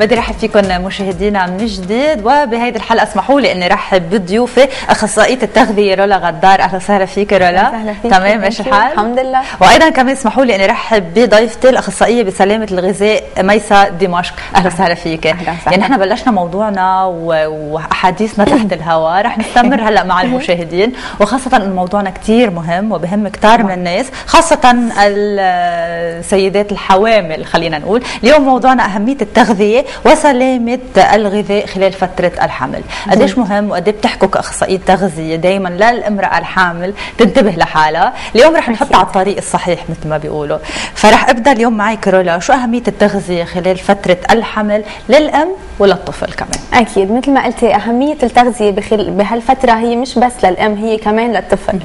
بدي رحب فيكم مشاهدينا من جديد وبهيدي الحلقة اسمحوا لي إني رحب بضيوفي أخصائية التغذية رولا غدار. أهلا وسهلا فيك رولا. أهلا فيك تمام ماشي الحال؟ الحمد لله. وأيضا كمان اسمحوا لي إني رحب بضيفتي الأخصائية بسلامة الغذاء ميسا دمشق. أهلا وسهلا فيك أهلا وسهلا. يعني نحن بلشنا موضوعنا وأحاديثنا تحت الهواء. رح نستمر هلأ مع المشاهدين. وخاصة انه موضوعنا كثير مهم وبهم كثار من الناس خاصة السيدات الحوامل خلينا نقول. اليوم موضوعنا أهمية التغذية. وسلامة الغذاء خلال فترة الحمل. قديش مهم وقد بتحكوا كأخصائية تغذية؟ دائما للامراه الحامل تنتبه لحالها. اليوم رح نحطها على الطريق الصحيح مثل ما بيقولوا. فرح أبدأ اليوم معك رولا شو أهمية التغذية خلال فترة الحمل للأم وللطفل كمان؟ أكيد. مثل ما قلتي أهمية التغذية بخل... بهالفترة هي مش بس للأم هي كمان للطفل.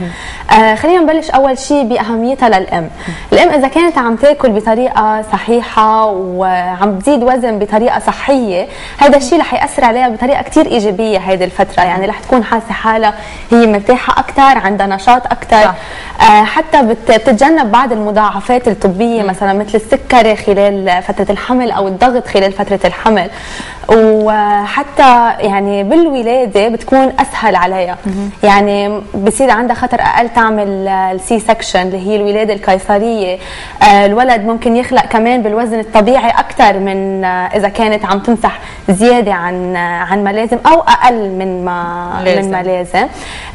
آه خلينا نبلش أول شيء بأهميتها للأم. الأم إذا كانت عم تأكل بطريقة صحيحة وعم تزيد وزن بطريقة صحية هذا الشيء رح يأثر عليها بطريقة كثير إيجابية هيدي الفترة. يعني رح تكون حاسة حالها هي مرتاحة أكثر عندها نشاط أكثر. آه حتى بت- بتتجنب بعض المضاعفات الطبية مثلا مثل السكري خلال فترة الحمل أو الضغط خلال فترة الحمل. وحتى يعني بالولادة بتكون أسهل عليها. يعني بصير عندها خطر أقل تعمل ال C-section اللي هي الولادة القيصريه آه الولد ممكن يخلق كمان بالوزن الطبيعي أكثر من آه إذا كانت عم تنصح زيادة عن عن ما لازم أو أقل من ما لازم. من ما لازم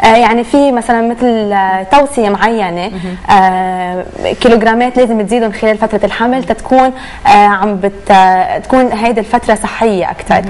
آه يعني في مثلا مثل آه توصية معينة آه كيلوغرامات لازم تزيدهم خلال فترة الحمل تتكون آه عم بت آه تكون هيدي الفترة صحية أكثر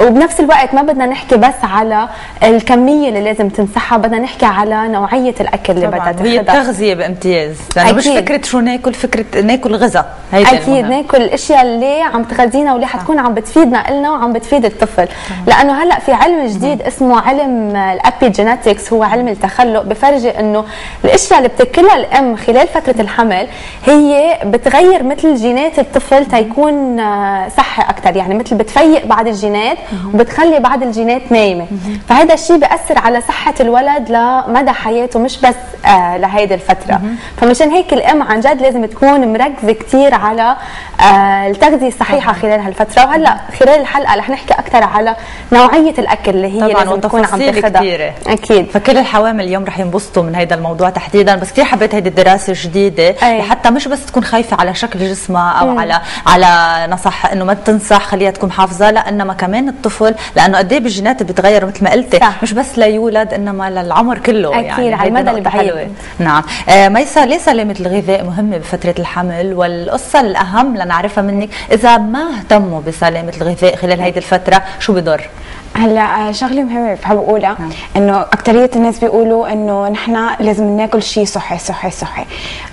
وبنفس الوقت ما بدنا نحكي بس على الكمية اللي لازم تمسحها بدنا نحكي على نوعية الأكل اللي بدها طبعا هي تاخذها التغذيه بامتياز. لأنه مش. فكرة شو ناكل فكرة ناكل غذاء. أكيد. المهم. ناكل الأشياء اللي عم تغذينا واللي حتكون عم بتفيدنا النا وعم بتفيد الطفل. لأنه هلأ في علم جديد اسمه علم الابيجينetics هو علم التخلق. بفرجي إنه الإشياء اللي بتاكلها الأم خلال فترة الحمل هي بتغير مثل جينات الطفل تيكون آه، صحي أكثر يعني مثل بتفيق بعض الجينات وبتخلي بعض الجينات نايمة. فهذا الشيء بيأثر على صحة الولد لمدى حياته مش بس آه لهيدي الفترة. فمشان هيك الأم عن جد لازم تكون مركزة كثير على آه التغذية الصحيحة خلال هالفترة. وهلا خلال الحلقة رح نحكي أكثر على نوعية الأكل اللي هي طبعاً لازم تكون عم تاخذها. أكيد. فكل الحوامل اليوم رح ينبسطوا من هذا الموضوع تحديدا بس كثير حبيت هيدي الدراسة الجديدة. أي. لحتى مش بس تكون خايفة على شكل جسمها أو على على نصح إنه ما تنصح خليها تكون محافظه لا انما كمان الطفل لأنه قد إيه بالجينات بتتغير مثل ما قلتي. مش بس ليولد إنما للعمر كله. أكيد، يعني على المدى البعيد. نعم. آه ميسا ليه سلامة الغذاء مهمة بفترة الحمل؟ والقصة الأهم لنعرفها منك إذا ما اهتموا بسلامه الغذاء خلال هيدي الفترة شو بضر؟ هلا آه، شغلة مهمة بحب أقولها إنه اكثريه الناس بيقولوا إنه نحن لازم ناكل شيء صحي صحي صحي.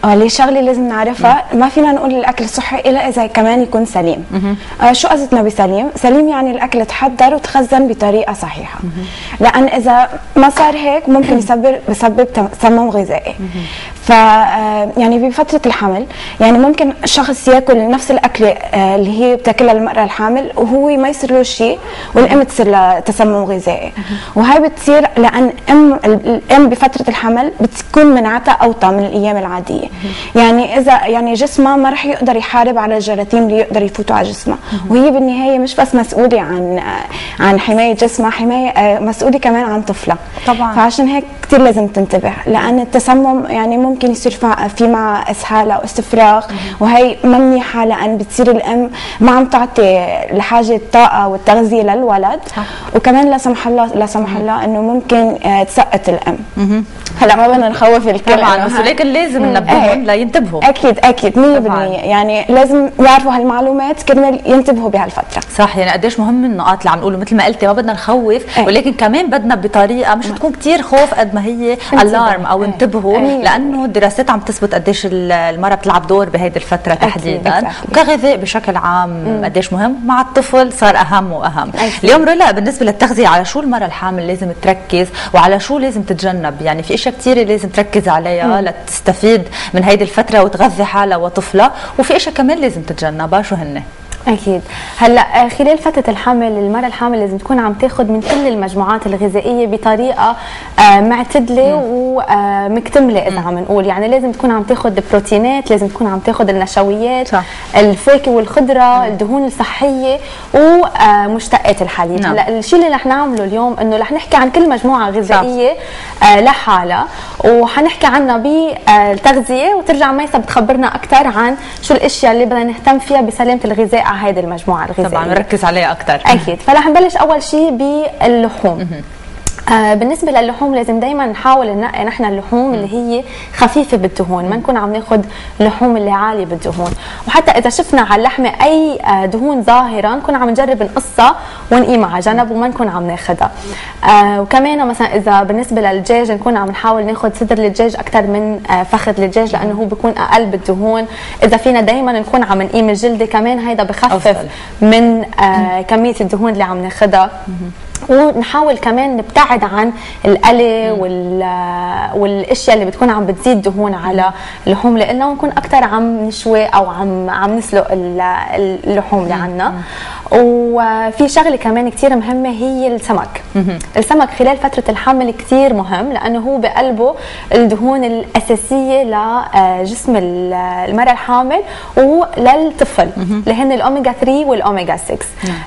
آه شغلة لازم نعرفها؟ ما فينا نقول الأكل صحي إلا إذا كمان يكون سليم. آه شو قصدنا بسليم؟ سليم يعني الأكل تحضر وتخزن بطريقة صحيحة. لأن إذا ما صار هيك ممكن يسبب يسبب تسمم غذائي. ف آه، يعني بفترة الحمل يعني ممكن شخص ياكل نفس الأكلة اللي هي بتاكلها المرأة الحامل وهو ما يصير له شيء والأم تصير تسمم غذائي. وهي بتصير لأن ام الأم بفترة الحمل بتكون مناعتها أوطى من الأيام العادية. يعني اذا يعني جسمها ما رح يقدر يحارب على الجراثيم اللي يقدر يفوتوا على جسمها. وهي بالنهاية مش بس مسؤولة عن عن حماية جسمها حمايه آه، مسؤولة كمان عن طفلها. طبعاً. فعشان هيك كثير لازم تنتبه. لأن التسمم يعني ممكن يصير في مع إسهال أو استفراغ. وهي ما منيحة لأن بتصير الأم ما عم تعطي لحاجة الطاقة والتغذية للولد. وكمان لا سمح الله لا سمح الله إنه ممكن آه، تسقط الأم هلأ ما بدنا نخوف الكل طبعا بس ولكن لازم إيه. ننبههم لينتبهوا أكيد أكيد 100% طبعاً. يعني لازم يعرفوا هالمعلومات كرمال ينتبهوا بهالفترة صح يعني قديش مهم النقاط اللي عم نقوله مثل ما قلتي ما بدنا نخوف أي. ولكن كمان بدنا بطريقة مش تكون كتير خوف قد ما هي الارم أو أي. انتبهوا أي. لأنه الدراسات عم تثبت قديش ال- المراه بتلعب دور بهيدي الفترة تحديدا. وكغذاء بشكل عام قديش مهم مع الطفل صار أهم وأهم. اليوم رولا بالنسبة للتغذية على شو المراه الحامل لازم تركز؟ وعلى شو لازم تتجنب؟ يعني في أشياء كثيره لازم تركز عليها لتستفيد من هيدي الفترة وتغذي حالها وطفلها وفي أشياء كمان لازم تتجنبها شو هن أكيد. هلأ آه، خلال فترة الحمل المراه الحامل لازم تكون عم تاخذ من كل المجموعات الغذائية بطريقة آه، معتدلة ومكتمله إذا عم نقول. يعني لازم تكون عم تاخذ بروتينات لازم تكون عم تاخذ النشويات صح. الفواكه والخضرة الدهون الصحية ومشتقات الحليب. نعم. هلأ الشيء اللي رح نعمله اليوم إنه رح نحكي عن كل مجموعة غذائية لحالها. وحنحكي عنها بالتغذيه وترجع ميسا بتخبرنا أكثر عن شو الأشياء اللي بدنا نهتم فيها بسلامة الغذاء هذه المجموعة الغذائية. طبعا نركز عليها أكثر أكيد. فرح نبلش أول شيء باللحوم. آه بالنسبة للحوم لازم دايما نحاول ننقي نحن اللحوم اللي هي خفيفة بالدهون ما نكون عم ناخذ لحوم اللي عالية بالدهون. وحتى إذا شفنا على اللحمة أي آه دهون ظاهرة نكون عم نجرب نقصها ونقيمها على جنب وما نكون عم ناخذها آه وكمان مثلا إذا بالنسبة للدجاج نكون عم نحاول ناخذ صدر الدجاج أكثر من آه فخذ الدجاج لأنه هو بيكون أقل بالدهون. إذا فينا دايما نكون عم نقيم الجلدة كمان هيدا بخفف أفضل. من آه كمية الدهون اللي عم ناخذها ونحاول كمان نبتعد عن القلي والأشياء اللي بتكون عم بتزيد دهون على اللحوم لنا ونكون أكثر عم نشوي أو عم عم نسلق اللحوم اللي عنا. وفي شغلة كمان كثير مهمة هي السمك. السمك خلال فترة الحمل كثير مهم لأنه هو بقلبه الدهون الأساسية لجسم المرأة الحامل وللطفل اللي هن الاوميجا 3 والاوميجا 6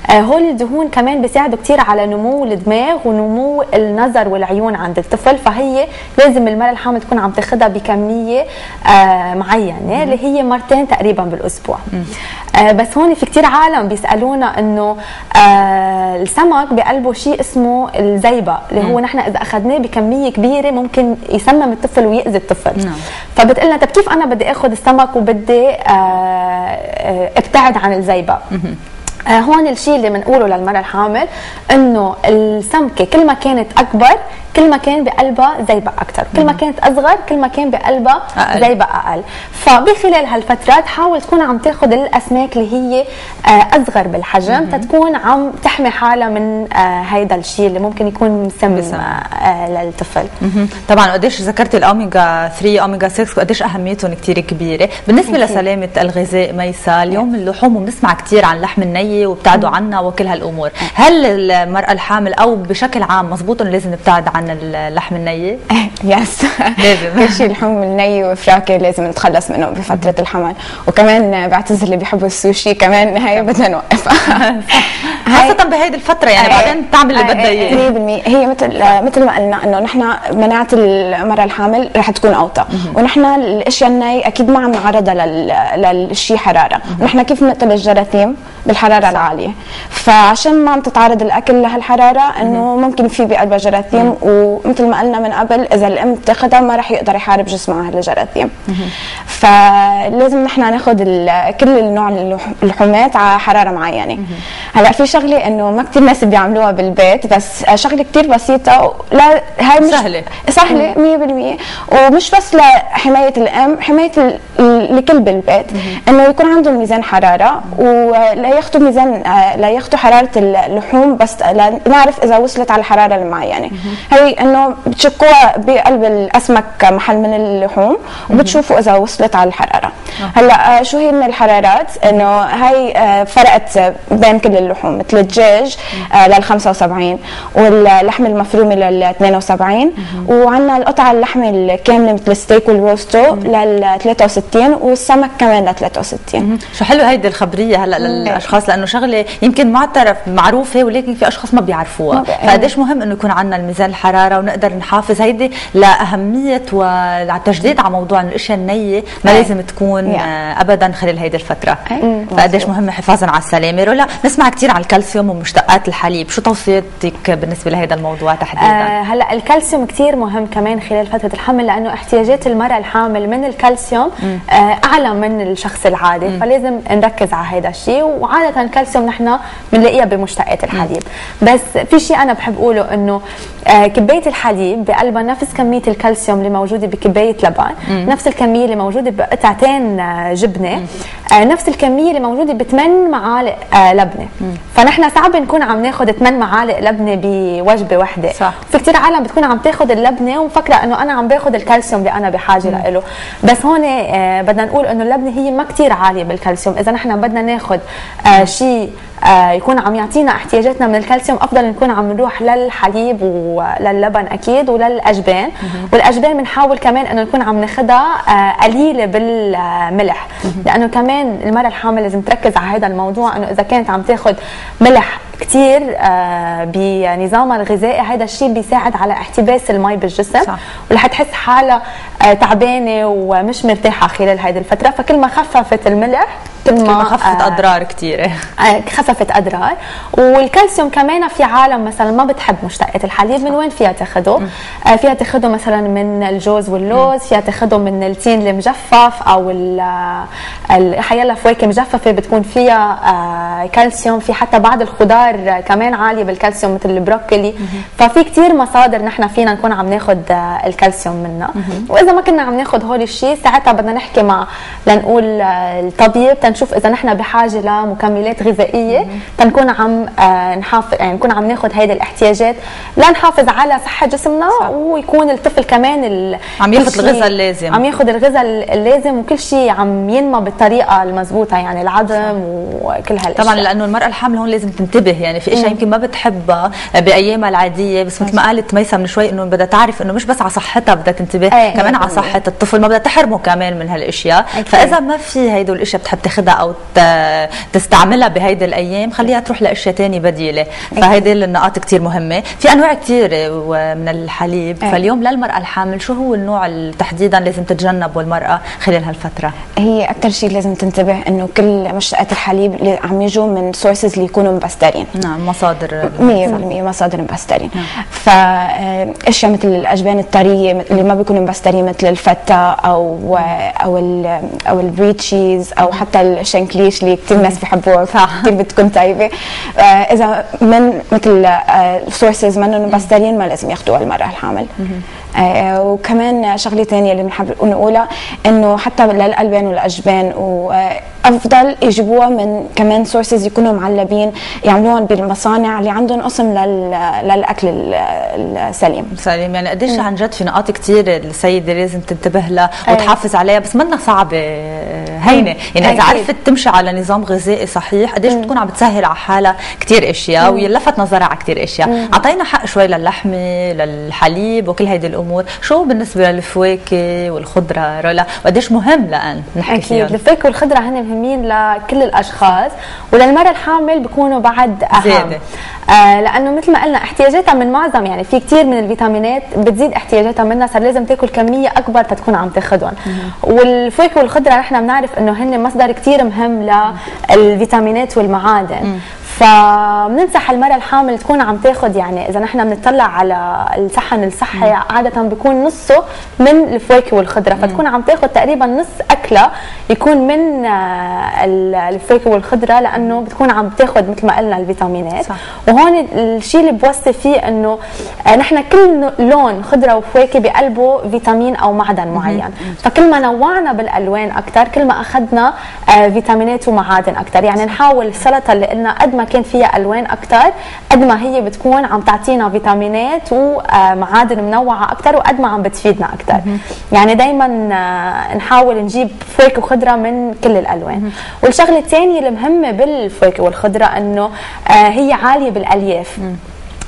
آه، هول الدهون كمان بيساعدوا كثير على نمو الدماغ ونمو النظر والعيون عند الطفل فهي لازم المرأة الحامل تكون عم تاخذها بكمية آه، معينة اللي هي مرتين تقريبا بالأسبوع. آه، بس هون في كثير عالم بيسألونا إنه آه السمك بقلبه شيء اسمه الزيبق اللي هو نحن إذا اخذناه بكمية كبيرة ممكن يسمم الطفل ويأذي الطفل. نعم. فبتقلنا طب كيف أنا بدي اخذ السمك وبدي أبتعد عن الزيبق؟ هون الشيء اللي بنقوله للمرأة الحامل إنه السمكة كل ما كانت أكبر كل ما كان بقلبها زيبق أكثر كل ما كانت أصغر كل ما كان بقلبها زيبق أقل. فبخلال هالفتره تحاول تكون عم تاخذ الأسماك اللي هي آه، أصغر بالحجم تتكون عم تحمي حالها من آه، هيدا الشيء اللي ممكن يكون مسمم آه، للطفل. طبعا قديش ذكرتي الاوميجا 3 اوميجا 6 وقديش أهميتهم كثير كبيرة. بالنسبة لسلامة الغذاء ميسا اليوم اللحوم بنسمع كثير عن لحم النيه وابتعدوا عنها وكل هالأمور. هل المرأة الحامل أو بشكل عام مزبوط انه لازم نبتعد عن اللحم الني؟ يس لازم. كل شيء اللحوم الني وفراكة لازم نتخلص منه بفترة الحمل. وكمان بعتذر اللي بيحبوا السوشي كمان هي بدنا نوقفها خاصة بهيدي الفترة يعني بعدين تعمل اللي بدها إياه. 100% هي مثل مثل ما قلنا إنه نحن مناعة المرأة الحامل رح تكون أوطى. ونحن الأشياء الني أكيد ما عم نعرضها للشيء حرارة. نحن كيف نقتل الجراثيم؟ بالحرارة العالية. فعشان ما عم تتعرض الأكل لهالحرارة إنه ممكن في بقلبها جراثيم ومثل ما قلنا من قبل إذا الأم بتاخذها ما رح يقدر يحارب جسمها هالجراثيم فلازم نحن ناخذ كل النوع اللحومات على حرارة معينة. هلأ في شغلة إنه ما كثير ناس بيعملوها بالبيت بس شغلة كثير بسيطة لا هاي مش سهلة. سهلة 100% ومش بس لحماية الأم حماية لكل بالبيت. إنه يكون عندهم ميزان حرارة ولا ياخذوا ميزان لا ياخذوا حرارة اللحوم بس لنعرف إذا وصلت على الحرارة المعينه هي إنه بتشكوها بقلب الاسمك محل من اللحوم وبتشوفوا إذا وصلت على الحرارة. هلأ آه، شو هي من الحرارات؟ إنه آه، فرقت بين كل اللحوم مثل الدجاج آه، لل 75 واللحم المفرومه لل 72 وعندنا القطع اللحمه الكاملة مثل الستيك والروستو لل 63 والسمك كمان ل 63 شو حلو هيدي الخبرية هلأ للاشخاص لأنه شغلة يمكن معترف معروفة ولكن في أشخاص ما بيعرفوها. فقديش مهم إنه يكون عندنا الميزان الحرارة ونقدر نحافظ هيدي لأهمية والتجديد على موضوع الأشياء النية ما لازم تكون yeah. ابدا خلال هيدي الفترة. فقديش مهم حفاظا على السلامة. رولا نسمع كثير عن الكالسيوم ومشتقات الحليب. شو توصيتك بالنسبة لهذا الموضوع تحديدا؟ آه هلأ الكالسيوم كثير مهم كمان خلال فترة الحمل لأنه احتياجات المرأة الحامل من الكالسيوم آه أعلى من الشخص العادي. فلازم نركز على هذا الشيء وعاده الكالسيوم نحن بنلاقيها بمشتقات الحليب. بس في شيء أنا بحب أقوله إنه آه كباية الحليب بقلبها نفس كمية الكالسيوم اللي موجودة بكباية لبن مم. نفس الكمية اللي موجودة بقطعتين آه، جبنة نفس الكمية اللي موجودة ب 8 معالق لبنة فنحن صعب نكون عم ناخذ 8 معالق لبنة بوجبة واحدة صح. في كثير عالم بتكون عم تاخذ اللبنة ومفكره إنه أنا عم باخذ الكالسيوم اللي أنا بحاجة له بس هون آه بدنا نقول إنه اللبنة هي ما كثير عالية بالكالسيوم إذا نحن بدنا ناخذ آه شيء آه يكون عم يعطينا احتياجاتنا من الكالسيوم أفضل نكون عم نروح للحليب وللبن أكيد وللأجبان. والأجبان بنحاول كمان إنه نكون عم ناخذها آه قليلة بالملح. لأنه كمان المراه الحامل لازم تركز على هذا الموضوع إنه إذا كانت عم تاخذ ملح كثير آه بنظامها الغذائي هذا الشيء بيساعد على احتباس المي بالجسم. صح. ورح تحس حالها آه تعبانة ومش مرتاحة خلال هذه الفترة. فكل ما خففت الملح ما خففت آه أضرار كثيره آه خففت أضرار. والكالسيوم كمان في عالم مثلا ما بتحب مشتقات الحليب من وين فيها تاخذه آه فيها تاخذه مثلا من الجوز واللوز فيها تاخذه من التين المجفف أو حيلا فواكه مجففة بتكون فيها كالسيوم. في حتى بعض الخضار كمان عالية بالكالسيوم مثل البروكلي ففي كثير مصادر نحن فينا نكون عم ناخذ الكالسيوم منها. وإذا ما كنا عم ناخذ هول الشيء ساعتها بدنا نحكي مع لنقول الطبيب تنشوف إذا نحن بحاجة لمكملات غذائية تنكون عم آه نحافظ يعني نكون عم ناخذ هيدي الاحتياجات. لنحافظ على صحة جسمنا صح. ويكون الطفل كمان عم ياخذ الغذاء اللازم. عم ياخذ الغذاء اللازم وكل شيء عم ينمى بالطريقة المضبوطه يعني العظم وكل هالأشياء. طبعا لأنه المرأة الحاملة هون لازم تنتبه يعني في إشياء يمكن ما بتحبها بأيامها العادية بس مثل ما قالت ميسا من شوي إنه بدها تعرف إنه مش بس على صحتها بدها تنتبه أيه كمان على صحة الطفل ما بدها تحرمه كمان من هالإشياء. فإذا ما في هيدول الإشياء بتحب تاخذها أو تستعملها بهيدي الأيام خليها تروح لأشياء ثانية بديلة. فهيدي النقاط كثير مهمة. في أنواع كثير من الحليب. أي. فاليوم للمرأة الحامل شو هو النوع تحديدا لازم تتجنبه المراه خلال هالفترة؟ هي أكثر شيء لازم تنتبه إنه كل مشتقات الحليب اللي عم يجوا من sources اللي يكونوا مبسترين. نعم مصادر. 100% مصادر مبسترين. نعم. فاشياء مثل الأجبان الطرية اللي ما بيكونوا مبسترين مثل الفيتا أو أو ال أو ال brie cheese أو حتى الشنكليش اللي كثير ناس بيحبوها كثير بتكون طيبة. آه إذا من مثل sources منهم مبسترين ما لازم ياخذوها المراه الحامل آه وكمان شغلة ثانية اللي بنحب نقولها إنه حتى للألبان والأجبان وأفضل يجيبوها من كمان سورسز يكونوا معلبين يعملوهم بالمصانع اللي عندهم قسم للأكل السليم. سليم. يعني قديش عن جد في نقاط كثير السيدة لازم تنتبه لها وتحافظ عليها بس منا صعبة هينة. يعني إذا عرفت تمشي على نظام غذائي صحيح قديش بتكون عم بتسهل على حالها كثير إشياء ويلفت نظرها على كثير إشياء. أعطينا حق شوي للحمة للحليب وكل هيدي الأمور. شو بالنسبة للفواكه والخضرة؟ رولا وقديش مهم لأن نحكي أكيد. الفواكه والخضرة هن مهمين لكل الأشخاص وللمراه الحامل بيكونوا بعد أهم. زيادة. آه لأنه مثل ما قلنا احتياجاتها من معظم يعني في كثير من الفيتامينات بتزيد احتياجاتها منها صار لازم تاكل كمية أكبر تتكون عم تاخذهم والفواكه والخضرة نحن بنعرف إنه هن مصدر كثير مهم للفيتامينات والمعادن. فبننصح المرأة الحامل تكون عم تاخذ يعني إذا نحن بنطلع على الصحن الصحي عادة بيكون نصه من الفواكه والخضرة فتكون عم تاخذ تقريبا نص أكلة يكون من الفواكه والخضرة لأنه بتكون عم تاخذ مثل ما قلنا الفيتامينات. صح. وهون الشيء اللي بوصي فيه إنه نحن كل لون خضرة وفواكه بقلبه فيتامين أو معدن معين. فكل ما نوعنا بالألوان أكثر كل ما أخذنا فيتامينات ومعادن أكثر يعني نحاول السلطة اللي قلنا قد ما كان فيها ألوان أكثر قد ما هي بتكون عم تعطينا فيتامينات ومعادن منوعة أكثر وقد ما عم بتفيدنا أكثر يعني دائما نحاول نجيب فواكه وخضرة من كل الألوان. والشغلة الثانية المهمه بالفواكه والخضرة إنه هي عالية بالألياف.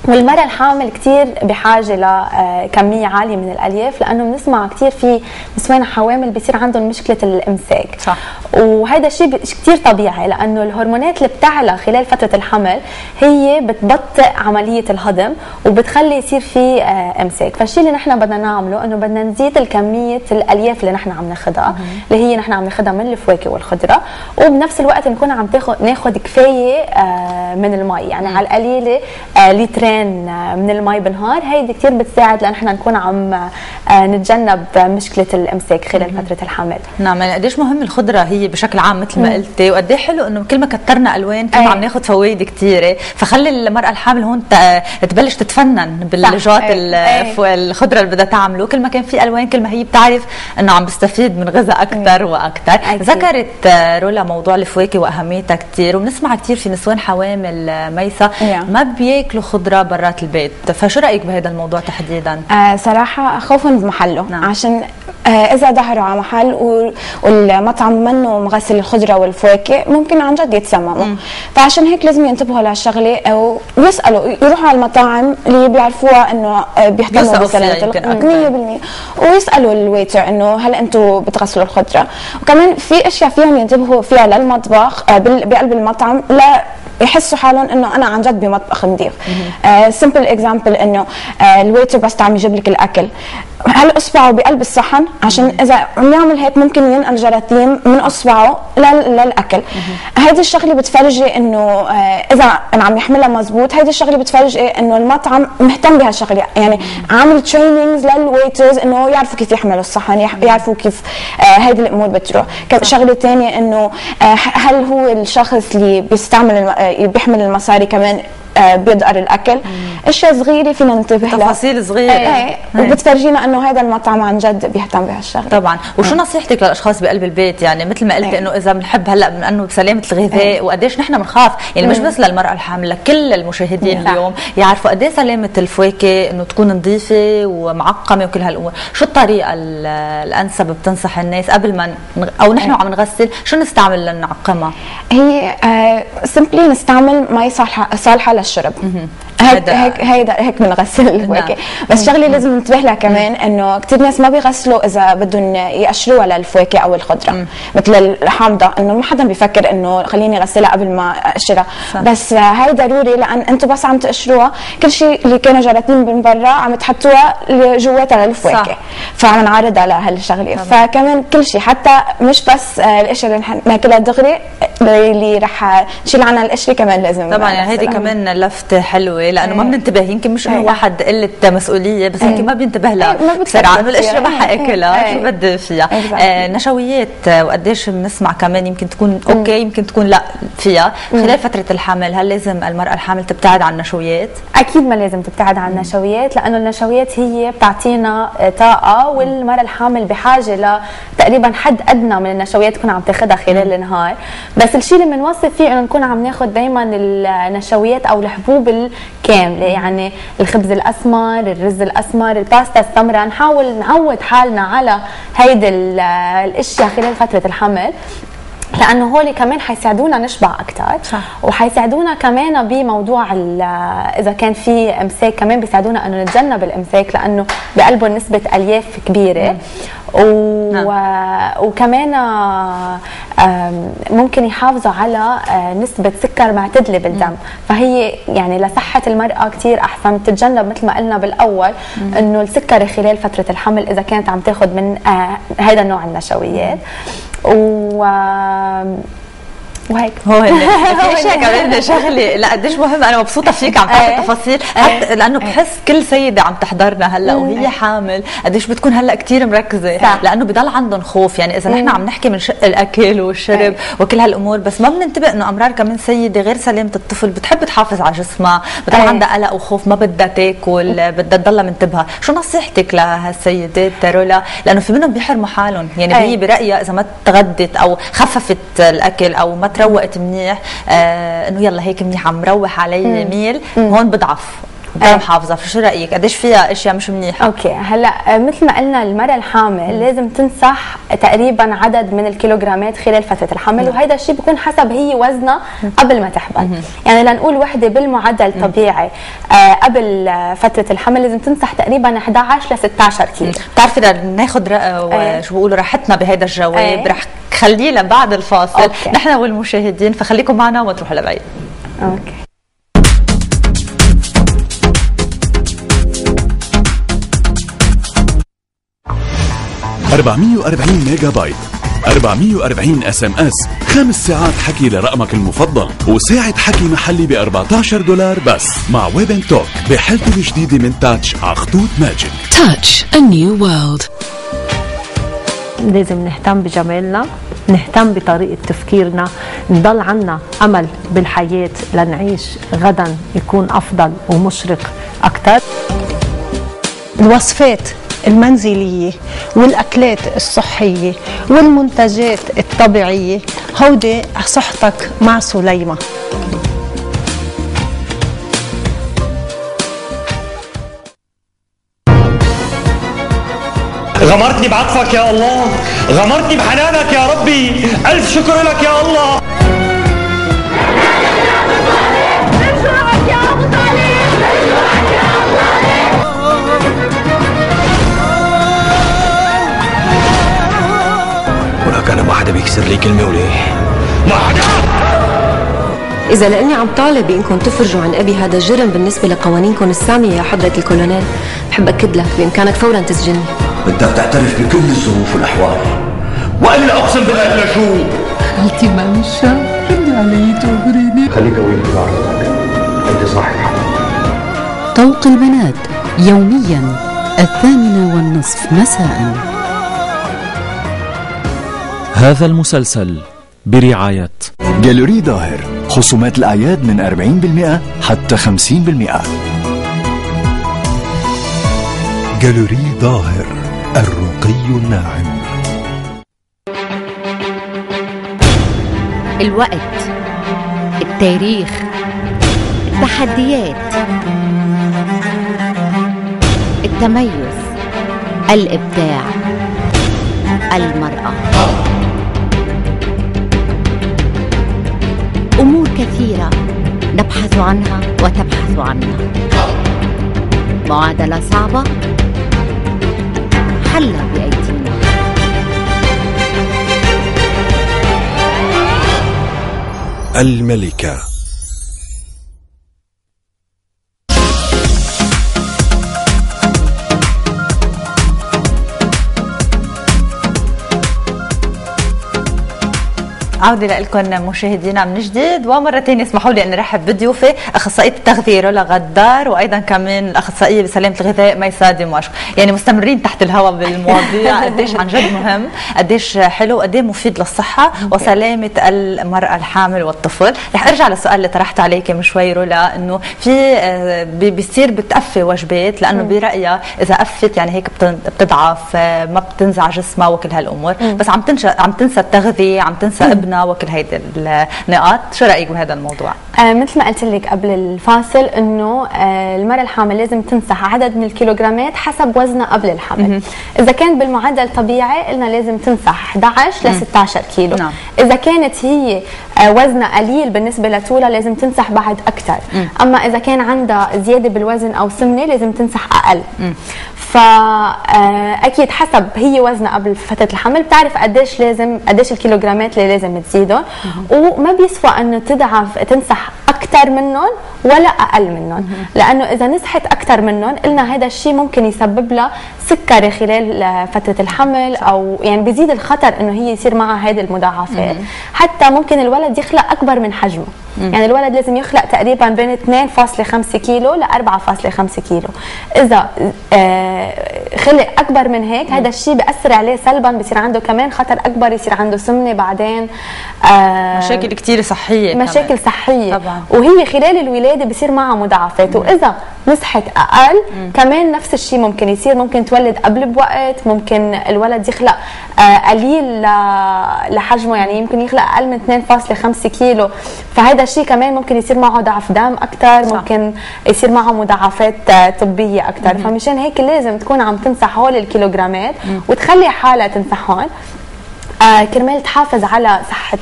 والمرأة الحامل كثير بحاجة لكمية عالية من الألياف لأنه بنسمع كثير في نسوان حوامل بيصير عندهم مشكلة الإمساك. صح. وهذا الشيء كثير طبيعي لأنه الهرمونات اللي بتعلى خلال فترة الحمل هي بتبطئ عملية الهضم وبتخلي يصير في إمساك. فالشيء اللي نحن بدنا نعمله إنه بدنا نزيد الكمية الألياف اللي نحن عم ناخذها اللي هي نحن عم ناخذها من الفواكه والخضرة وبنفس الوقت نكون عم تاخذ ناخذ كفاية من المي. يعني على القليلة لترين من المي بالنهار. هيدي كثير بتساعد لأن إحنا نكون عم نتجنب مشكلة الأمساك خلال فترة الحمل. نعم يعني قديش مهم الخضرة هي بشكل عام مثل ما قلتي وقد إيه حلو إنه كل ما كترنا ألوان كل ما عم ناخذ فوائد كثيره فخلي المرأة الحامل هون تبلش تتفنن باللجات الخضرة اللي بدها تعمله. كل ما كان في ألوان كل ما هي بتعرف إنه عم بستفيد من غذاء أكثر وأكثر ذكرت رولا موضوع الفواكه وأهميتها كثير وبنسمع كثير في نسوان حوامل ميسا. ما بياكلوا خضرة برات البيت فشو رأيك بهذا الموضوع تحديدا؟ آه صراحة خوفا بمحله نعم. عشان آه إذا ظهروا على محل والمطعم منه مغسل الخضرة والفواكه ممكن عن جد يتسمموا. فعشان هيك لازم ينتبهوا لهالشغلة ويسالوا يروحوا على المطاعم اللي بيعرفوها إنه بيهتموا بسلامه 100% ويسألوا ال waiter إنه هل أنتم بتغسلوا الخضرة؟ وكمان في أشياء فيهم ينتبهوا فيها للمطبخ آه، بقلب المطعم لا يحسوا حالهم إنه أنا عن جد بمطبخ نظيف simple example إنه uh, ال waiter بس عم يجيب لك الأكل. هل أصبعه بقلب الصحن؟ عشان إذا عم يعمل هيك ممكن ينقل جراثيم من أصبعه للأكل. هيدي الشغلة بتفرجي إنه آه إذا أنا عم يحملها مزبوط هيدي الشغلة بتفرجي إنه المطعم مهتم بهالشغله يعني عامل trainings لل waiters إنه يعرفوا كيف يحملوا الصحن يعرفوا كيف آه هيدي الأمور بتروح. شغلة ثانية إنه آه هل هو الشخص اللي بيستعمل آه بيحمل المصاري كمان. بيدقر الأكل. أشياء صغيرة فينا ننتبه لها. تفاصيل صغيرة. إيه إيه. وبتفرجينا إنه هذا المطعم عن جد بيهتم بهالشغله طبعا. وشو نصيحتك للأشخاص بقلب البيت؟ يعني مثل ما قلتي إنه إذا بنحب هلأ من إنه بسلامه الغذاء وقديش نحن بنخاف. يعني مش بس للمرأة الحاملة لكل المشاهدين اليوم يعرفوا قد سلامة الفواكه إنه تكون نظيفة ومعقمة وكل هالأمور. شو الطريقة الأنسب بتنصح الناس قبل ما أو نحن عم نغسل؟ شو نستعمل لنعقمها؟ هي سمبلي آه نستعمل مي صالحه صالحة للشرب هيك هيك هيدا هيك بنغسل. الفواكه نعم. بس شغله لازم ننتبه لها كمان إنه كثير ناس ما بيغسلوا إذا بدهم يقشروها للفواكه أو الخضرة. مثل الحامضة إنه ما حدا بيفكر إنه خليني أغسلها قبل ما اقشرها بس هاي ضروري لأن أنتم بس عم تقشروها كل شيء اللي كانوا جراثيم من برا عم تحطوها جواتها للفواكه. فعم نعرضها لهالشغلة. فكمان كل شيء حتى مش بس القشرة اللي ناكلها دغري اللي رح نشيل عنها القشرة كمان لازم طبعا يعني هيدي كمان لفته حلوة لأنه ما إيه. بننتبه يمكن مش إنه إيه. واحد قلة مسؤولية بس يمكن ما بينتبه لها بسرعة إنه القشره ما حأكلها شو بدي فيها؟ آه نشويات وقديش بنسمع كمان يمكن تكون أوكي يمكن تكون لا فيها. خلال فترة الحمل هل لازم المرأة الحامل تبتعد عن النشويات أكيد ما لازم تبتعد عن النشويات لأنه النشويات هي بتعطينا طاقة والمرأة الحامل بحاجة ل تقريبا حد أدنى من النشويات تكون عم تاخذها خلال النهار. بس الشيء اللي بنوصف فيه إنه نكون عم ناخذ دائما النشويات أو الحبوب كامله يعني الخبز الأسمر الرز الأسمر الباستا السمراء. نحاول نعود حالنا على هيدي الأشياء خلال فترة الحمل لأنه هول كمان حيساعدونا نشبع أكثر صح. وحيساعدونا كمان بموضوع إذا كان في إمساك كمان بيساعدونا أنه نتجنب الإمساك لأنه بقلبهم نسبة ألياف كبيرة. و... نعم. وكمان ممكن يحافظوا على آه، نسبة سكر معتدلة بالدم فهي يعني لصحة المرأة كثير أحسن. تتجنب مثل ما قلنا بالأول إنه السكري خلال فترة الحمل إذا كانت عم تاخذ من آه، هذا النوع النشويات. و وهيك هو في اشياء كمان شغله لا قديش مهم أنا مبسوطه فيك عم تعطي إيه. تفاصيل حتى لأنه إيه. بحس كل سيده عم تحضرنا هلا وهي حامل قديش بتكون هلا كثير مركزه لأنه بضل عندهم خوف يعني اذا نحن عم نحكي من شق الاكل والشرب إيه. وكل هالامور بس ما بننتبه انه امرار كمان سيده غير سلامه الطفل بتحب تحافظ على جسمها بضل عندها قلق وخوف ما بدها تاكل بدها تضلها منتبهه شو نصيحتك لهالسيدات رولا لأنه في منهم بيحرموا حالهم يعني هي برايها اذا ما تغدت أو خففت الاكل أو ما تروقت منيح آه إنه يلا هيك منيح عم روح علي ميل هون بضعف. أنا محافظة فشو رأيك؟ قديش فيها أشياء مش منيحة؟ okay هلأ آه، مثل ما قلنا المراه الحامل. لازم تنصح تقريبا عدد من الكيلوغرامات خلال فترة الحمل وهذا الشيء بيكون حسب هي وزنها قبل ما تحمل. يعني لنقول وحدة بالمعدل طبيعي آه قبل فترة الحمل لازم تنصح تقريبا 11 ل 16 كيلو. بتعرفي ناخذ آه شو بيقولوا راحتنا بهذا الجواب إيه. رح خليه لبعد الفاصل. okay. نحن والمشاهدين فخليكم معنا وما تروحوا لبعيد. okay. 440 ميجا بايت 440 SMS خمس ساعات حكي لرقمك المفضل. وساعة حكي محلي ب 14 دولار بس. مع ويب توك بحالته الجديدة من تاتش على خطوط ماجيك Touch a new world. لازم نهتم بجمالنا نهتم بطريقة تفكيرنا نضل عنا أمل بالحياة لنعيش غدا يكون أفضل ومشرق أكثر الوصفات المنزلية والأكلات الصحية والمنتجات الطبيعية. هودي صحتك مع سليمة. غمرتني بعطفك يا الله غمرتني بحنانك يا ربي. ألف شكر لك يا الله. حدا بيكسر لي كلمة وليه؟ ما حدا إذا لأني عم طالب بإنكم تفرجوا عن أبي هذا جرم بالنسبة لقوانينكم السامية يا حضرة الكولونيل. بحب أكد لك بإمكانك فورا تسجني. بدك تعترف بكل الظروف والأحوال. وإلا أقسم بالله لا شو؟ خالتي معلشة ردي علي تخبريني خليك قوي بتعرضك أنت صاحب طوق البنات يوميا الثامنة والنصف مساء. هذا المسلسل برعاية. جاليري ظاهر. خصومات الأعياد من 40% حتى 50% جاليري ظاهر. الرقي الناعم. الوقت التاريخ التحديات التميز الإبداع المرأة. كثيرة نبحث عنها وتبحث عنها. معادلة صعبة. حلها بأيدينا الملكة. عودة لكم مشاهدينا من جديد ومرة ثانية اسمحوا لي أن رحب بضيوفي أخصائية التغذية رولا غدار وأيضا كمان الأخصائية بسلامة الغذاء ميسا دمشق يعني مستمرين تحت الهواء بالمواضيع قديش عن جد مهم قديش حلو قديش مفيد للصحة وسلامة المرأة الحامل والطفل. رح أرجع للسؤال اللي طرحت عليك من شوي رولا أنه في آه، بي- بيصير بتقفي وجبات لأنه. برأيها إذا قفت يعني هيك بتضعف آه، ما بتنزع جسمها وكل هالأمور. بس عم تنسى عم تنسى التغذية عم تنسى ابنها وكل هيدي النقاط. شو رأيك بهذا الموضوع؟ آه مثل ما قلت لك قبل الفاصل إنه آه المرأة الحامل لازم تمسح عدد من الكيلوغرامات حسب وزنها قبل الحمل إذا كان بالمعدل طبيعي قلنا لازم تمسح 11 ل 16 كيلو. نعم. إذا كانت هي آه وزنها قليل بالنسبة لطولها لازم تمسح بعد أكثر أما إذا كان عندها زيادة بالوزن أو سمنة لازم تمسح أقل. فاكيد حسب هي وزنها قبل فترة الحمل بتعرف قديش لازم قديش الكيلوغرامات اللي لازم تزيدهم وما بيسوى إنه تضعف تمسح أكثر منهم ولا أقل منهم. لأنه إذا نسحت أكثر منهم قلنا هذا الشيء ممكن يسبب لها سكري خلال آه، فترة الحمل أو يعني بيزيد الخطر إنه هي يصير معها هذه المضاعفات حتى ممكن الولد يخلق أكبر من حجمه. يعني الولد لازم يخلق تقريبا بين 2.5 كيلو ل 4.5 كيلو. إذا آه، خلق أكبر من هيك هذا الشيء بيأثر عليه سلبا بصير عنده كمان خطر أكبر يصير عنده سمنة بعدين. آه، مشاكل كتير صحية كمان. مشاكل صحية. طبعاً. وهي خلال الولادة بصير معها مضاعفات. وإذا مسحت أقل كمان نفس الشيء ممكن يصير. ممكن تولد قبل بوقت ممكن الولد يخلق آه، قليل لحجمه. يعني يمكن يخلق أقل من 2.5 كيلو. فهذا الشيء كمان ممكن يصير معه ضعف دم أكثر ممكن يصير معه مضاعفات آه، طبية أكثر فمشان هيك لازم تكون عم تمسح هول الكيلوغرامات وتخلي حالها تمسحهم آه كرمال تحافظ على صحة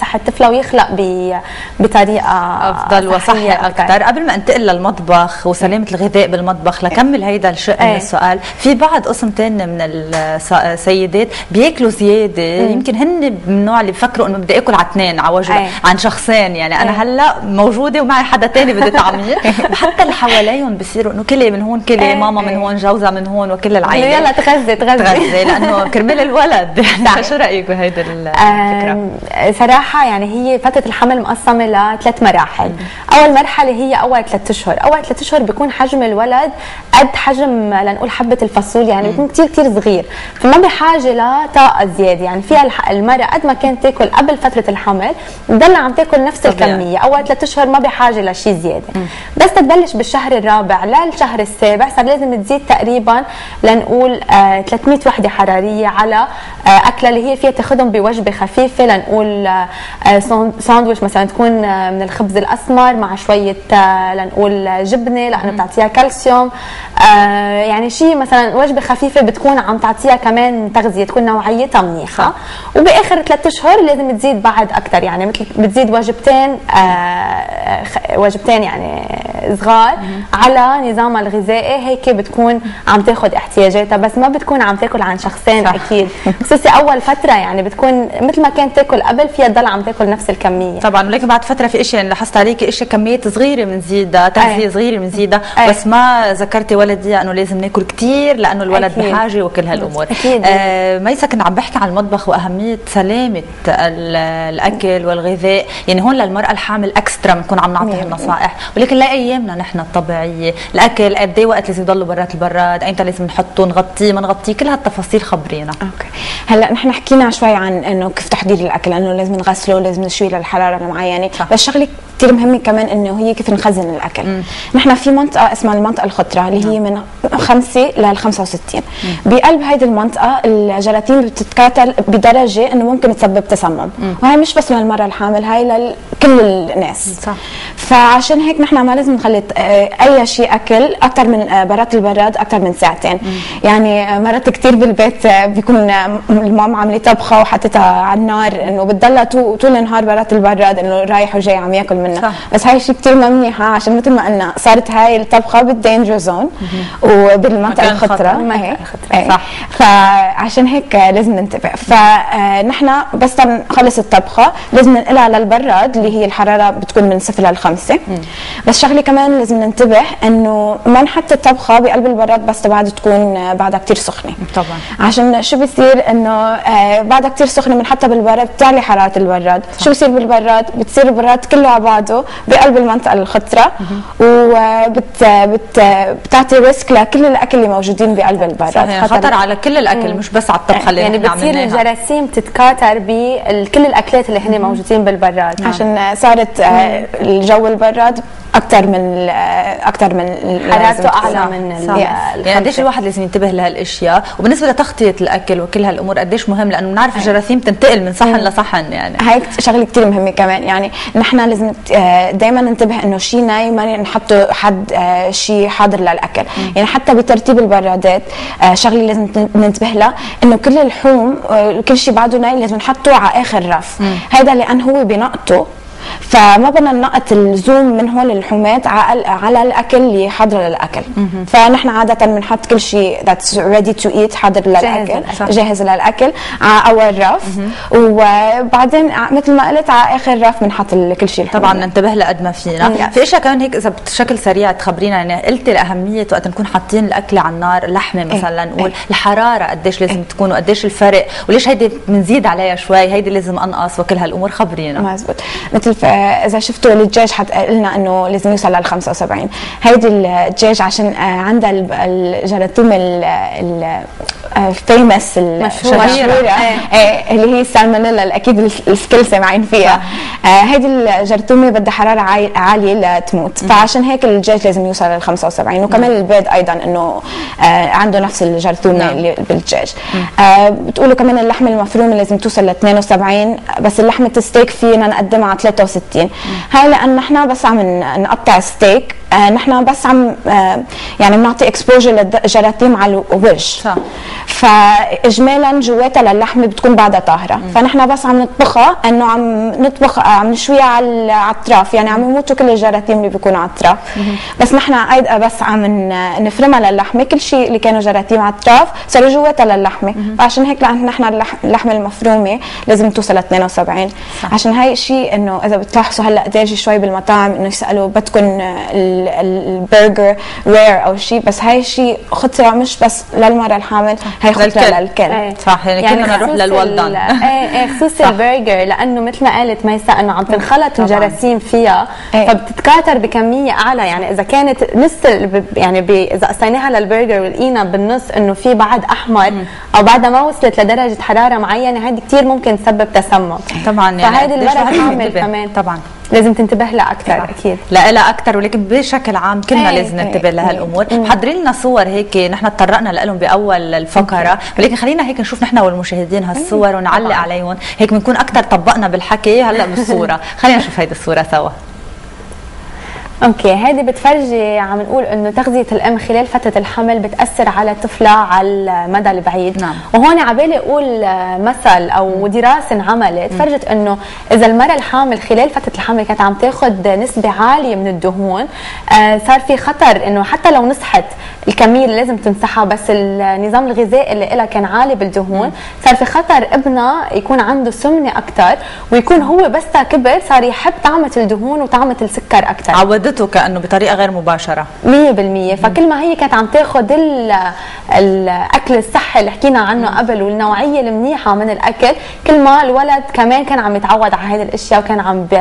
صحة طفلها ويخلق ب- بطريقة أفضل وصحي صحية أكثر قبل ما انتقل للمطبخ وسلامة الغذاء بالمطبخ لكمل هيدا الشق من إيه. السؤال. في بعض قسم تاني من السيدات بياكلوا زيادة. مم. يمكن هن من النوع اللي بفكروا إنه بدي آكل على اثنين على إيه. عن شخصين. يعني أنا إيه. هلأ موجودة ومعي حدا تاني بدي طعمية. وحتى اللي حواليهم بصيروا إنه كلي من هون كلي إيه. ماما من إيه. هون جوزها من هون وكل العائله يلا تغذي تغذي. تغذي. لأنه كرمال الولد. يعني شو رأيك؟ بهيدي الفكرة؟ آم، صراحة يعني هي فترة الحمل مقسمة لثلاث مراحل. أول مرحلة هي أول ثلاث أشهر. أول ثلاث أشهر بيكون حجم الولد قد حجم لنقول حبة الفاصوليا يعني بيكون كتير كتير صغير. فما بحاجة لطاقة زيادة. يعني فيها المرأة قد ما كانت تأكل قبل فترة الحمل بتضل عم تأكل نفس طبيعي. الكمية. أول ثلاث أشهر ما بحاجة لشيء زيادة. بس تبلش بالشهر الرابع للشهر السابع صار لازم تزيد تقريبا لنقول آه 300 وحدة حرارية على آه أكلة اللي هي فيها تاخذهم بوجبة خفيفة لنقول آه سان- ساندويش مثلا تكون آه من الخبز الأسمر مع شوية آه لنقول جبنة لأنه بتعطيها كالسيوم. يعني شيء مثلا وجبة خفيفة بتكون عم تعطيها كمان تغذية تكون نوعيتها منيحة. وبآخر ثلاث أشهر لازم تزيد بعد أكثر يعني مثل بتزيد وجبتين وجبتين يعني صغار على نظامها الغذائي. هيك بتكون عم تاخذ احتياجاتها بس ما بتكون عم تاكل عن شخصين صح. أكيد. خصوصي أول فترة يعني بتكون مثل ما كانت تاكل قبل فيها تضل عم تاكل نفس الكمية. طبعا ولكن بعد فترة في إشياء لاحظت عليكي إشياء كميات صغيرة بنزيدها تغذية أي. صغيرة بنزيدها أي. بس ما ذكرتي ولدي إنه لازم ناكل كثير لأنه الولد أكيد. بحاجة وكل هالأمور. أكيد. آه ميسا كنت عم بحكي عن المطبخ وأهمية سلامة ال- الأكل والغذاء. يعني هون للمرأة الحامل extra بنكون عم نعطيها النصائح. ولكن لا أيامنا نحن الطبيعية. الأكل قد إيه وقت لازم يضلوا برات البراد؟ أيمتى لازم نحطه نغطيه ما نغطيه؟ كل هالتفاصيل خبرينا. okay. هلأ نحن حكينا شوي عن إنه كيف تحضير الأكل إنه لازم نغسله لازم نشويه للحرارة المعينه بس شغلة كثير مهمة كمان إنه هي كيف نخزن الأكل. نحن في منطقة اسمها المنطقة الخضراء اللي هي من 5 لل 65 بقلب هيدي المنطقة الجراثيم بتتكاثر بدرجة إنه ممكن تسبب تسمم وهي مش بس للمراه الحامل هاي لكل الناس صح. فعشان هيك نحن ما لازم نخلي آه، أي شيء أكل أكثر من آه، برات البراد أكثر من ساعتين يعني آه، مرات كثير بالبيت بيكون آه، ال mom عاملة طبخة وحطتها على النار إنه بتضلها طو- طول النهار برات البراد إنه رايح وجاي عم ياكل منها صح. بس هاي شيء كثير ما منيحة عشان مثل ما قلنا صارت هاي الطبخة بال danger zone وبالمنطقة الخطره خطر. هيك. الخطرة. إيه. صح. فعشان هيك لازم ننتبه فنحن بس نخلص الطبخة لازم ننقلها للبراد اللي هي الحرارة بتكون من صفر للخمسه بس شغلة كمان لازم ننتبه إنه ما نحط الطبخه بقلب البراد بس بعد تكون آه، بعدها كثير سخنة. طبعا. عشان شو بيصير؟ إنه آه بعدها كثير سخنة بنحطها بالبراد بتعلي حرارة البراد. شو بيصير بالبراد؟ بتصير البراد كله على بعضه بقلب المنطقة الخضراء وبت بت بتعطي ريسك لكل الأكل اللي موجودين بقلب البراد. صحيح خطر على كل الأكل مش بس على الطبخه اللي يعني بتصير. الجراثيم تتكاثر بكل الأكلات اللي هن موجودين بالبراد. عشان صارت آه، الجو البراد أكثر من أكثر من حرارته أعلى. من. الخلفة. يعني قديش الواحد لازم ينتبه لهالأشياء؟ وبالنسبة لتغطية الأكل وكل هالأمور قديش مهم؟ لأنه بنعرف الجراثيم تنتقل من صحن لصحن يعني. هاي شغلة كثير مهمة كمان. يعني نحن لازم دائما ننتبه إنه شيء ناي ما نحطه حد آه، شيء حاضر للأكل. يعني حتى بترتيب البرادات آه، شغلة لازم ننتبه لها إنه كل اللحوم آه، كل شيء بعده ناي لازم نحطه على آخر رف. هذا لأن هو بنقطه فما بدنا ننقط الزوم من هون اللحومات على على الأكل اللي حاضر للاكل فنحن عادة بنحط كل شيء that's ready to eat حاضر للأكل. جاهز للأكل. على اول رف. وبعدين مثل ما قلت على آخر رف بنحط كل شيء طبعا ننتبه لقد ما فينا. في إشياء كمان هيك إذا بشكل سريع تخبرينا يعني قلتي لاهميه وقت نكون حاطين الأكل على النار لحمه مثلا نقول الحراره قديش لازم تكون وقديش الفرق وليش هيدي بنزيد عليها شوي هيدي لازم أنقص وكل هالأمور خبرينا. مزبوط. مثل ف- إذا شفتوا الدجاج حت قلنا إنه لازم يوصل لل 75 هيدي الدجاج عشان آه، عندها ال- الجراثيم ال famous. المشهوره آه، اللي هي السالمونيلا اللي أكيد ال- الكل سامعين فيها. آه، هيدي الجرثومه بدها حرارة عالية لتموت. فعشان هيك الدجاج لازم يوصل لل 75 وكمان البيض أيضا إنه آه، عنده نفس الجرثومه نعم. اللي بالدجاج آه، بتقولوا كمان اللحمه المفرومه لازم توصل ل 72 بس اللحمة الستيك فينا نقدمها على 63 هاي لأن نحن بس عم نقطع ستيك آه، نحن بس عم آه، يعني بنعطي exposure للجراثيم على الوجه. صح. فاجمالا جواتها للحمة بتكون بعدها طاهرة. فنحن بس عم نطبخها إنه عم نطبخ عم نشويها على ال- على الطراف يعني عم يموتوا كل الجراثيم اللي بيكونوا على الطراف بس نحن أيضا بس عم نفرمها للحمة. كل شيء اللي كانوا جراثيم على الطراف صاروا جواتها للحمة. فعشان هيك لأن نحن اللح- اللحمة المفرومة لازم توصل ل 72 عشان هاي الشيء إنه إذا بتلاحظوا هلأ دارجه شوي بالمطاعم إنه يسألوا بدكم البرجر rare أو شيء بس هاي شيء خطرة مش بس للمرأة الحامل هاي خطرة للكل. إيه. صح يعني, كلنا نروح للولدان إيه إيه خصوص البرجر لأنه مثل ما قالت ميسا إنه عم تنخلط. الجراثيم فيها إيه. فبتتكاثر بكمية أعلى يعني إذا كانت نص يعني إذا قصيناها للبرجر ولقينا بالنص إنه في بعد أحمر أو بعدها ما وصلت لدرجة حرارة معينة هيدي كثير ممكن تسبب تسمم طبعا يعني فهيدي الحامل ينتبه. كمان طبعا لازم تنتبه لها أكثر أكيد. لا لا أكثر ولكن بشكل عام كلنا إيه، لازم إيه، ننتبه لهالامور حضرين لنا صور هيك نحن تطرقنا لهم بأول الفقرة. ولكن خلينا هيك نشوف نحن والمشاهدين هالصور ونعلق عليهم. هيك بنكون أكثر طبقنا بالحكي هلأ بالصورة. خلينا نشوف هيدي الصورة سوا. أوكي هذه بتفرجي عم نقول إنه تغذيه الام خلال فترة الحمل بتأثر على طفلها على المدى البعيد. نعم. وهون عبالي أقول مثل أو دراسة انعملت فرجت إنه إذا المرأة الحامل خلال فترة الحمل كانت عم تاخذ نسبة عالية من الدهون آه، صار في خطر إنه حتى لو نصحت الكمية اللي لازم تنصحها بس النظام الغذائي اللي لها كان عالي بالدهون صار في خطر ابنها يكون عنده سمنة أكثر ويكون هو بس كبر صار يحب طعمة الدهون وطعمة السكر أكثر عودته كأنه بطريقة غير مباشرة. 100% فكل ما هي كانت عم تاخذ ال- الأكل الصحي اللي حكينا عنه قبل والنوعية المنيحة من الأكل كل ما الولد كمان كان عم يتعود على هذه الأشياء وكان عم ب-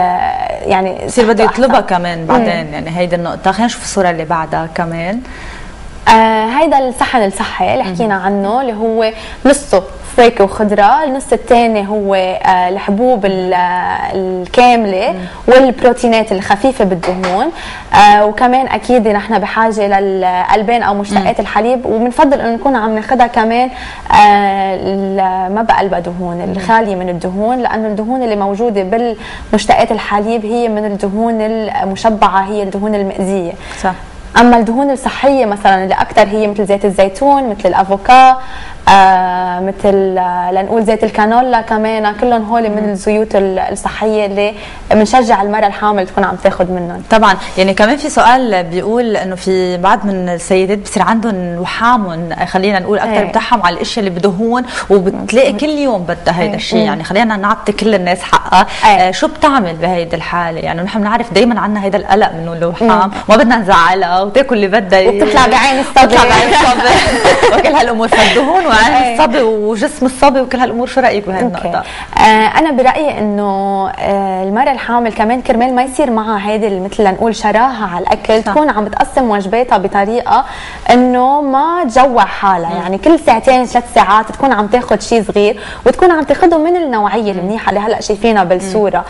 يعني يصير بده يطلبها. كمان بعدين يعني هيدي النقطة. خلينا نشوف الصورة اللي بعدها كمان. آه هيدا الصحن الصحي اللي حكينا عنه اللي هو نصه. فواكه وخضرة. النص الثاني هو آه الحبوب ال- آه، الكاملة والبروتينات الخفيفة بالدهون. آه وكمان أكيد نحن بحاجة للالبان أو مشتقات الحليب. وبنفضل إنه نكون عم ناخذها كمان ما بقى دهون الخالية من الدهون. لأنه الدهون اللي موجودة بالمشتقات الحليب هي من الدهون المشبعة هي الدهون المئزيه صح. أما الدهون الصحية مثلا اللي أكثر هي مثل زيت الزيتون مثل الأفوكا آه مثل آه لنقول زيت الكانولا كمان كلهم هول من الزيوت ال- الصحية اللي بنشجع المرأة الحامل تكون عم تاخذ منهم. طبعا يعني كمان في سؤال بيقول إنه في بعض من السيدات بصير عندهم وحام خلينا نقول أكثر إيه. بتاعهم على الإشياء اللي بدهون وبتلاقي كل يوم بدها هيدا الشيء. مم. يعني خلينا نعطي كل الناس حقها. آه شو بتعمل بهيدي الحالة؟ يعني نحن بنعرف دائما عنا هيدا القلق منه الوحام ما بدنا نزعلها وتاكل اللي بدها وبتطلع بعين الصبي. بتطلع بعين الصبي. وكل هالأمور فالدهون إيه. الصبي وجسم الصبي وكل هالأمور. شو رأيك بهالنقطة؟ آه أنا برأيي إنه آه المرأة الحامل كمان كرمال ما يصير معها هيدي مثل نقول شراهة على الأكل صح. تكون عم بتقسم وجباتها بطريقة إنه ما تجوع حالها. يعني كل ساعتين ثلاث ساعات تكون عم تاخذ شيء صغير وتكون عم تاخذه من النوعية المنيحه اللي هلأ شايفينها بالصورة.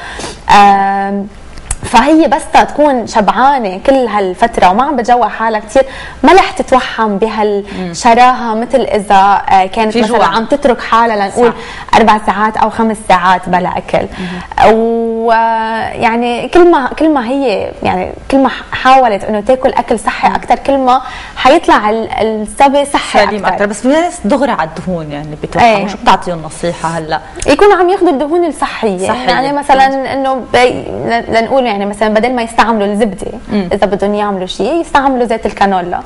فهي بس تكون شبعانة كل هالفترة وما عم بتجوع حالها كثير ما رح تتوحم بهالشراهة مثل إذا آه، كانت مثلا. عم تترك حالها لنقول أربع ساعات أو خمس ساعات بلا أكل. ويعني كل ما كل ما هي يعني كل ما حاولت إنه تاكل أكل صحي أكثر كل ما حيطلع ال- الصبي صحي سليم أكثر بس في ناس دغري على الدهون يعني بتوحموا إيه. شو بتعطيهم نصيحه هلأ؟ يكونوا عم ياخذوا الدهون الصحية صحية. يعني مثلا إنه بي... لنقول يعني مثلا بدل ما يستعملوا الزبدة. إذا بدهم يعملوا شيء يستعملوا زيت الكانولا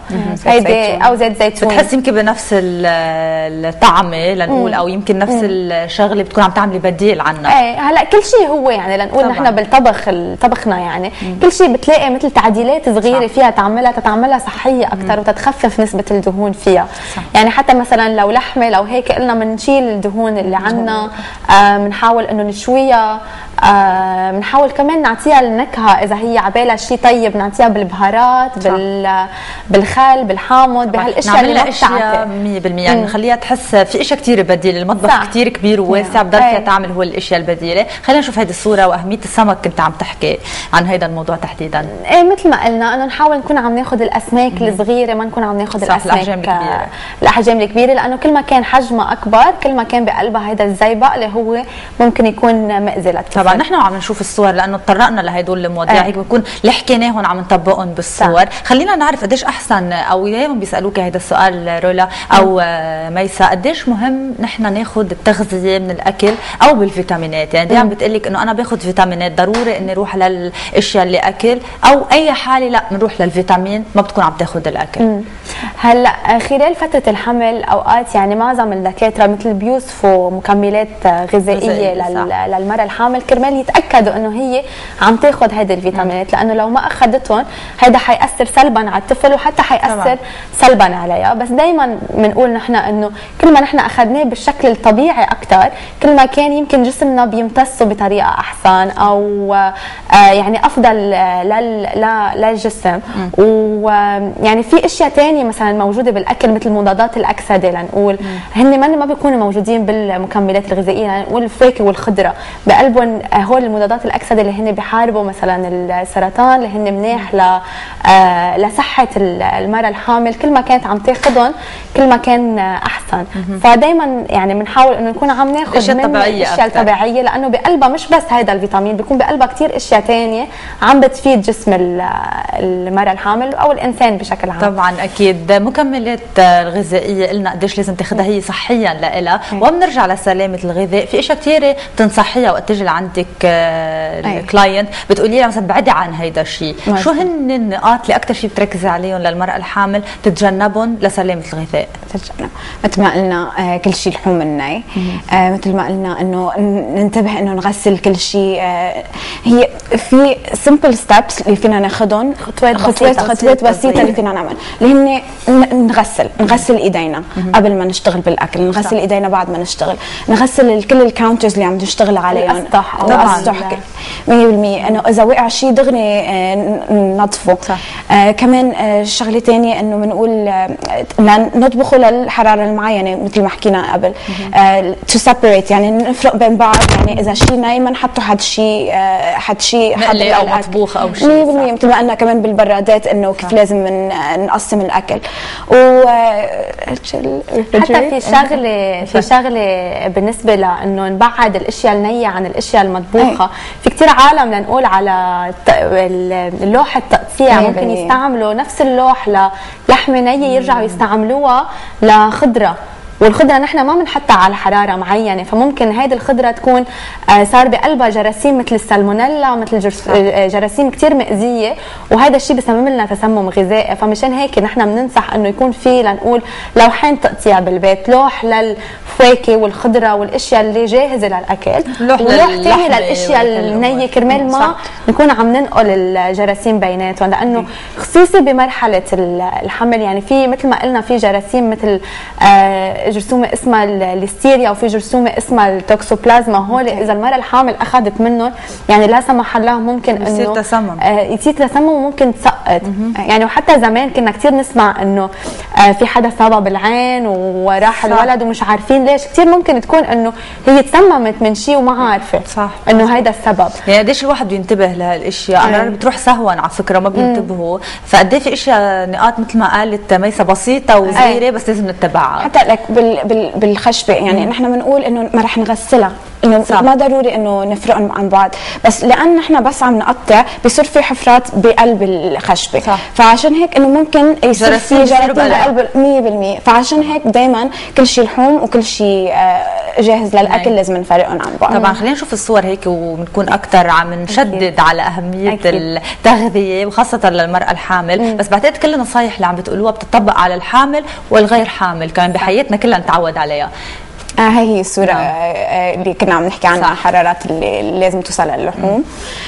هيدي. أو زيت زيتون بتحس يمكن بنفس ال- الطعمة لنقول. أو يمكن نفس الشغلة بتكون عم تعملي بديل عنها إيه هلأ كل شيء هو يعني طبعاً. نحن بالطبخ ال- طبخنا يعني. كل شيء بتلاقي مثل تعديلات صغيرة صح. فيها تعملها تتعملها صحية أكثر وتتخفف نسبة الدهون فيها. يعني حتى مثلا لو لحمة لو هيك قلنا بنشيل الدهون اللي عنا آه بنحاول إنه نشويها آه بنحاول كمان نعطيها النكهه إذا هي عبالها شيء طيب نعطيها بالبهارات بال بالخل بالحامض بهالأشياء اللي ما إشياء بتعطي. 100% يعني مم. نخليها تحس في إشياء كثير بديل المطبخ صح. كثير كبير وواسع بضل إيه. فيها تعمل هو الإشياء البديلة. خلينا نشوف هذه الصورة واهميه السمك كنت عم تحكي عن هذا الموضوع تحديدا. إيه مثل ما قلنا إنه نحاول نكون عم ناخذ الأسماك الصغيرة ما نكون عم ناخذ صح، الأسماك الكبيرة. آه، الأحجام الكبيرة لأنه كل ما كان حجمها أكبر كل ما كان بقلبها هذا الزيبق اللي هو ممكن يكون مأذي للطفل طبعا نحن عم نشوف الصور لأنه تطرقنا لهدول المواضيع إيه. هيك بكون اللي حكيناهم عم نطبقهم بالصور. خلينا نعرف قديش أحسن أو دائما بيسألوك هذا السؤال رولا أو آه، ميسا قديش مهم نحن ناخذ التغذية من الأكل أو بالفيتامينات؟ يعني دائما مم. بتقلك إنه أنا باخذ فيتامينات ضروري إني أروح للأشياء اللي أكل أو أي حالة لا بنروح للفيتامين ما بتكون عم تاخذ الأكل. هلأ خلال فترة الحمل أوقات يعني معظم الدكاترة مثل بيوصفوا مكملات غذائية. للمرأة الحامل كرمال يتأكدوا إنه هي عم تاخذ هيدي الفيتامينات لأنه لو ما اخذتهم هيدا حيأثر سلبا على الطفل وحتى حيأثر طبعاً. سلبا عليها بس دائما بنقول نحن إنه كل ما نحن اخذناه بالشكل الطبيعي أكثر كل ما كان يمكن جسمنا بيمتصه بطريقة أحسن أو آه، يعني أفضل للجسم. ويعني في أشياء تانية مثلا موجودة بالأكل مثل مضادات الأكسدة لنقول هن ما ما بيكونوا موجودين بالمكملات الغذائية لنقول الفواكه والخضرة. بقلبهم آه، هول المضادات الأكسدة اللي هن بيحاربوا مثلا السرطان اللي هن مناح ل آه، لصحة ال- المرأة الحامل. كل ما كانت عم تاخذهم كل ما كان أحسن. فدائما يعني بنحاول إنه نكون عم ناخذ من الاشياء. الطبيعيه لأنه بقلبها مش بس هذا الفيتامين بيكون بقلبها كثير أشياء تانية عم بتفيد جسم ال- المرأة الحامل أو الإنسان بشكل عام. طبعا أكيد. مكملات الغذائية قلنا قديش لازم تاخذها هي صحيا لإلها. وبنرجع لسلامة الغذاء. في أشياء كثيره بتنصحيها وقت تجي لعندك أي. الكلاينت بتقولي لها مثلا بعدي عن هيدا الشيء. شو هن النقاط اللي أكثر شيء بتركزي عليهم للمرأة الحامل تتجنبهم لسلامة الغذاء؟ تتجنب. مثل ما قلنا آه، كل شيء لحوم الني آه، مثل ما قلنا إنه ننتبه إنه نغسل كل شيء آه، هي في simple steps اللي فينا ناخذهم خطوات خطوات بسيطة. خطوات بسيطة. بسيطة اللي فينا نعمل. اللي هن نغسل نغسل إيدينا قبل ما نشتغل بالأكل نغسل إيدينا بعد ما نشتغل. نغسل كل ال counters اللي عم نشتغل عليهم. الأسطح ال- 100% إنه إذا وقع شيء دغري آه، ننظفه. صح. آه كمان آه شغلة ثانية إنه بنقول آه نطبخه للحرارة المعينة مثل ما حكينا قبل. to separate يعني نفرق بين بعض. يعني إذا شيء ناي ما نحطه حد شيء آه حد شيء حد للأكل. مطبوخ أو شيء، 100% مثل ما قلنا كمان بالبرادات إنه كيف لازم من نقسم الأكل. و حتى في شغلة في شغلة بالنسبة لأنه نبعد الأشياء النية عن الأشياء المطبوخة. في كثير عالم لنقول على الت- ال- لوح التقطيع مية ممكن بالمية. يستعملوا نفس اللوح للحمه نية يرجعوا يستعملوها لخضرة. والخضره نحن ما بنحطها على حرارة معينة فممكن هذه الخضره تكون آه، صار بقلبها جراثيم مثل السالمونيلا مثل جرس- آه، جراثيم كثير مأذية وهذا الشيء بسبب لنا تسمم غذائي فمشان هيك نحن بننصح إنه يكون في لنقول لوحين تقطيع بالبيت لوح للفواكه والخضرة والأشياء اللي جاهزة للأكل لوح ثاني للأشياء. النية كرمال ما. نكون عم ننقل الجراثيم بيناتهم لأنه خصوصي بمرحلة ال- الحمل يعني في مثل ما قلنا في جراثيم مثل آه، جرثومة اسمها ال- الليستيريا وفي جرثومة اسمها التوكسوبلازما. هول إذا المرأة الحامل أخذت منهم يعني لا سمح الله ممكن إنه تسمم. آه، يصير تسمم وممكن تسقط. يعني وحتى زمان كنا كثير نسمع إنه آه، في حدا صابها بالعين وراح صح. الولد ومش عارفين ليش. كثير ممكن تكون إنه هي تسممت من شيء وما عارفة صح. إنه هيدا السبب. يعني قديش الواحد بينتبه لهالاشياء. أنا بتروح سهوا على فكرة ما بينتبهوا. فقد إيه في أشياء نقاط مثل ما قالت ميسه بسيطة وصغيره بس لازم نتبعها. حتى لك بالخشبه يعني نحن بنقول إنه ما رح نغسلها. إنه. ما ضروري إنه نفرقهم عن بعض. بس لأن نحن بس عم نقطع بصير في حفرات بقلب الخشبه صح. فعشان هيك إنه ممكن يصير في جراثيم بقلب. بقلب 100% فعشان هيك دائما كل شيء لحوم وكل شيء آه، جاهز للأكل أي. لازم نفرقهم عن بعض. طبعا خلينا نشوف الصور هيك وبنكون أكثر عم نشدد على أهمية أكيد. التغذية وخاصة للمرأة الحامل. بس بعتقد كل النصايح اللي عم بتقولوها بتطبق على الحامل والغير حامل. كمان بحياتنا كلها نتعود عليها آه هي هي الصورة. نعم. آه آه، اللي كنا عم نحكي عنها. الحرارات اللي لازم توصل للحوم.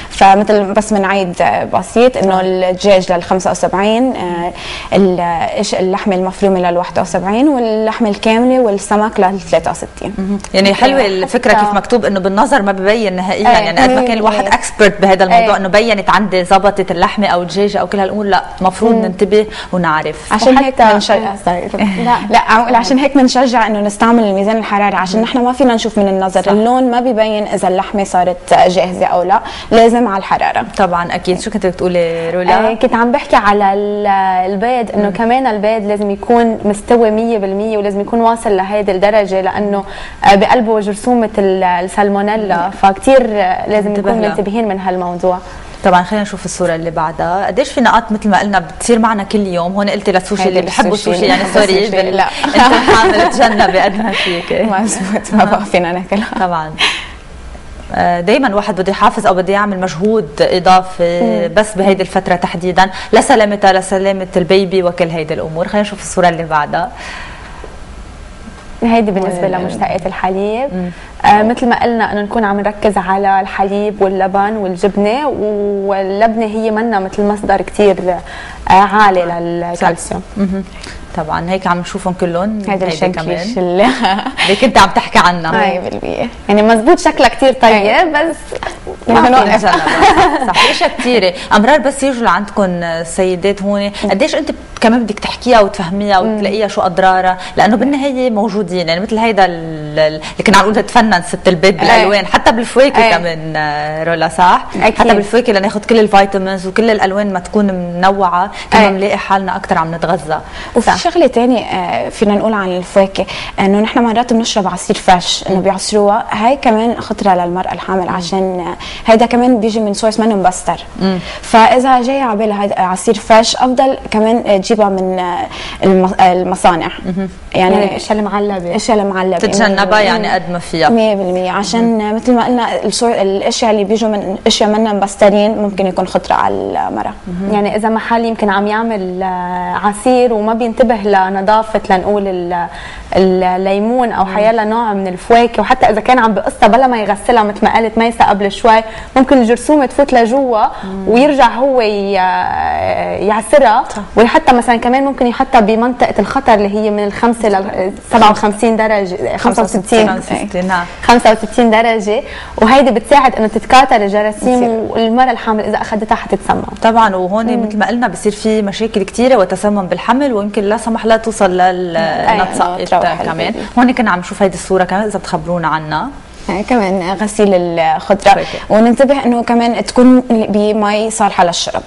فمثل بس بنعيد بسيط إنه الدجاج لل 75 آه، ال- إيش اللحمة المفرومة لل 71 واللحمة الكاملة والسمك لل 63 يعني حلوة الفكرة كيف مكتوب إنه بالنظر ما ببين نهائيا. إيه، يعني قد ما كان إيه، الواحد إيه. اكسبرت بهذا الموضوع إيه. إنه بينت عندي زبطت اللحمة أو الدجاجة أو كل هالأمور. لا المفروض ننتبه ونعرف. عشان هيك بنشجع لا لا عشان هيك بنشجع إنه نستعمل الميزان الحراري عشان نحن ما فينا نشوف من النظر صح. اللون ما ببين إذا اللحمة صارت جاهزة أو لا لازم على الحرارة. طبعا أكيد. شو كنت بتقولي آه، رولا كنت عم بحكي على ال- البيض إنه كمان البيض لازم يكون مستوي 100% ولازم يكون واصل لهيدي الدرجة لأنه آه، بقلبه جرثومة ال- السالمونيلا. فكتير آه، لازم نكون. منتبهين من هالموضوع. طبعا خلينا نشوف الصورة اللي بعدها. قديش في نقاط مثل ما قلنا بتصير معنا كل يوم هون؟ قلتي للسوشي اللي بحبوا السوشي يعني sorry بال... لا. انت حامل تجنبي قد ما فيك مزبوط ما بقى فينا ناكلها طبعا. دائما واحد بده يحافظ أو بده يعمل مجهود إضافي بس بهيدي الفترة تحديدا. لسلامتها لسلامه البيبي وكل هيدي الأمور. خلينا نشوف الصورة اللي بعدها. هيدي بالنسبة لمشتقات الحليب. آه مثل ما قلنا إنه نكون عم نركز على الحليب واللبن والجبنة واللبنة هي منا مثل مصدر كثير آه عالي للكالسيوم. طبعا هيك عم نشوفهم كلهم هيدا الشنكليش اللي كنت عم تحكي عنها. هاي بالمية. يعني مزبوط شكلها كثير طيب بس ما نوقف صح أشياء كثيره أمرار بس يجوا لعندكم السيدات هون. قديش أنت كمان بدك تحكيها وتفهميها وتلاقيها شو أضرارها؟ لأنه بالنهاية موجودين. يعني مثل هيدا اللي كنا عم نقول تفنن ست البيت بالألوان حتى بالفواكه كمان رولا صح؟ أكيد. حتى بالفواكه لناخذ كل الفيتامينز وكل الألوان ما تكون منوعة كمان بنلاقي حالنا أكثر عم نتغذى. وفي شغلة ثانية فينا نقول عن الفواكه إنه نحن مرات بنشرب عصير fresh إنه بيعصروها هاي كمان خطرة للمرأة الحامل عشان هيدا كمان بيجي من source منه مبستر فإذا جاي على بالها عصير fresh أفضل كمان تجيبها من المصانع. يعني الاشياء المعلبه الاشياء المعلبه تتجنبها يعني قد ما فيها. 100% عشان مثل ما قلنا الأشياء اللي بيجوا من أشياء منا مبسترين ممكن يكون خطرة على المرأة. يعني إذا محل يمكن عم يعمل عصير وما بينتبه لنظافة لنقول الليمون أو حيلا نوع من الفواكه. وحتى إذا كان عم بقصها بلا ما يغسلها مثل ما قالت ميسا قبل شوي ممكن الجرثومة تفوت لجوا ويرجع هو يعسرها. وحتى مثلا كمان ممكن يحطها بمنطقة الخطر اللي هي من الخمسة ل 57 درجة 65 65 درجة وهيدي بتساعد إنه تتكاثر الجراثيم والمراه الحامل إذا أخذتها حتتسمم. طبعا وهون مثل ما قلنا بصير في مشاكل كثيره وتسمم بالحمل ويمكن لا سمح الله توصل للنتسقط كمان. هون كنا عم نشوف هيدي الصورة كمان إذا بتخبرونا عنها. كمان غسيل الخضره وننتبه إنه كمان تكون بمي صالحة للشرب.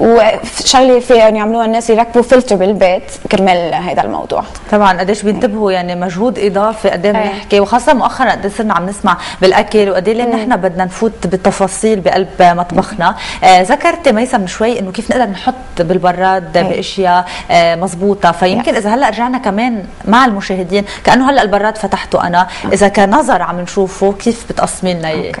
وشغلة فيهم يعملوها الناس يركبوا فلتر بالبيت كرمال هذا الموضوع. طبعا قديش بينتبهوا يعني مجهود إضافي قد إيه. بنحكي وخاصة مؤخرا قد صرنا عم نسمع بالأكل وقد إيه. نحن بدنا نفوت بالتفاصيل بقلب مطبخنا. آه ذكرت ميسا من شوي إنه كيف نقدر نحط بالبراد بأشياء آه مزبوطه فيمكن إذا هلأ رجعنا كمان مع المشاهدين كأنه هلأ البراد فتحته أنا. إذا كنظر عم نشوفه كيف بتقسمي لنا إياه؟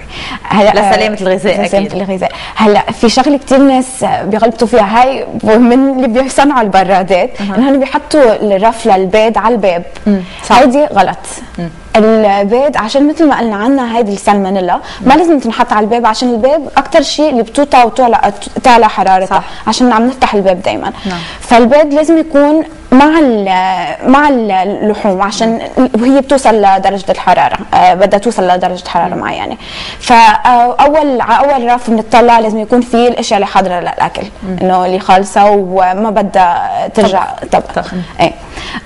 هلا لسلامة الغذاء أكيد. سلامه الغذاء. هلا في شغله كثير ناس بيغلطوا فيها. هاي من اللي بيصنعوا البرادات إنهم بيحطوا الرف للبيض على الباب. هيدي غلط. مم. البيض عشان مثل ما قلنا عنا هيدي السالمونيلا ما لازم تنحط على الباب عشان الباب أكثر شيء اللي بتوطى وتعلى تعلى حرارتها عشان عم نفتح الباب دائما نعم. فالبيض لازم يكون مع مع اللحوم عشان وهي بتوصل لدرجة الحرارة آه بدها توصل لدرجة حرارة معينة. فاول على أول رف بنطلع لازم يكون فيه الأشياء اللي حاضرة للأكل إنه اللي خالصة وما بدها ترجع طبق. إيه.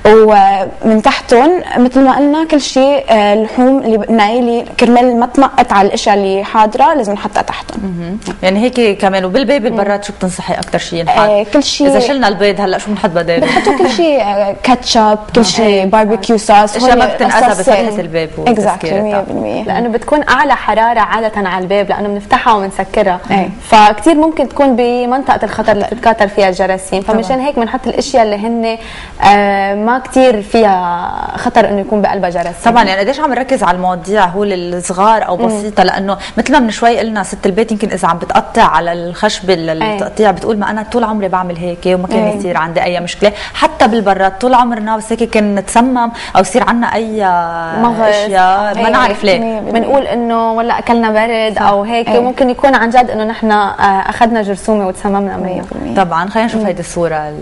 ومن تحتهم مثل ما قلنا كل شيء اللحوم اللي نايي كرمال ما تنقط على الأشياء اللي حاضرة لازم نحطها تحتهم. يعني هيك كمان وبباب البراد شو بتنصحي أكثر شيء ينحط؟ آه كل شيء إذا شلنا البيض هلأ شو بنحط بداله؟ بنحطوا كل شيء كاتشب كل شيء barbecue sauce أشياء ما بتنأذى بفتحة الباب exactly 100% لأنه بتكون أعلى حرارة عادة على الباب لأنه بنفتحها وبنسكرها. فكتير ممكن تكون بمنطقة الخطر اللي بتتكاثر فيها الجراثيم. فمشان هيك بنحط الأشياء اللي هن آه ما كتير فيها خطر إنه يكون بقلبها جراثيم طبعا يعني قديش عم نركز على المواضيع هو الصغار أو بسيطة لأنه مثل ما من شوي قلنا ست البيت يمكن إذا عم بتقطع على الخشب التقطيع بتقول ما أنا طول عمري بعمل هيك وما كان يصير عندي أي مشكلة. حتى بالبراد طول عمرنا بس هيك كان نتسمم أو يصير عندنا أي أشياء. ما نعرف ليه. بنقول إنه ولا أكلنا برد أو هيك. ممكن يكون عن جد إنه نحن أخذنا جرثومة وتسممنا 100% طبعا خلينا نشوف هيدي الصورة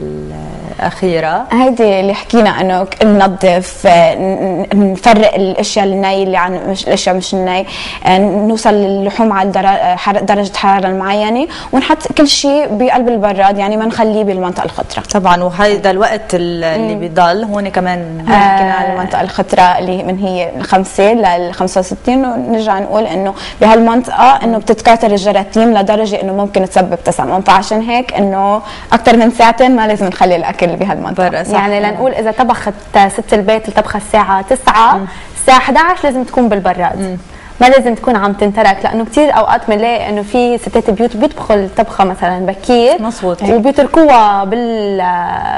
الأخيرة. هيدي اللي حكينا إنه ننظف نفرق الأشياء الني اللي عن مش الأشياء مش الني نوصل للحوم على درجة حرارة معينه ونحط كل شيء بقلب البراد يعني ما نخليه بالمنطقة الخضراء. طبعا وهذا الوقت اللي بيضل هون كمان حكينا عن المنطقة الخضراء اللي من هي الخمسه لل 65 ونرجع نقول إنه بهالمنطقة إنه بتتكاثر الجراثيم لدرجة إنه ممكن تسبب تسمم. فعشان هيك إنه أكثر من ساعتين ما لازم نخلي الأكل بهالمنطقه يعني لنقول إذا طبخت ست البيت الطبخه الساعة 9 الساعة 11 لازم تكون بالبراد. ما لازم تكون عم تنترك لأنه كثير أوقات بنلاقي إنه في ستات بيوت بيطبخوا الطبخه مثلا بكير مزبوط. وبيتركوها بال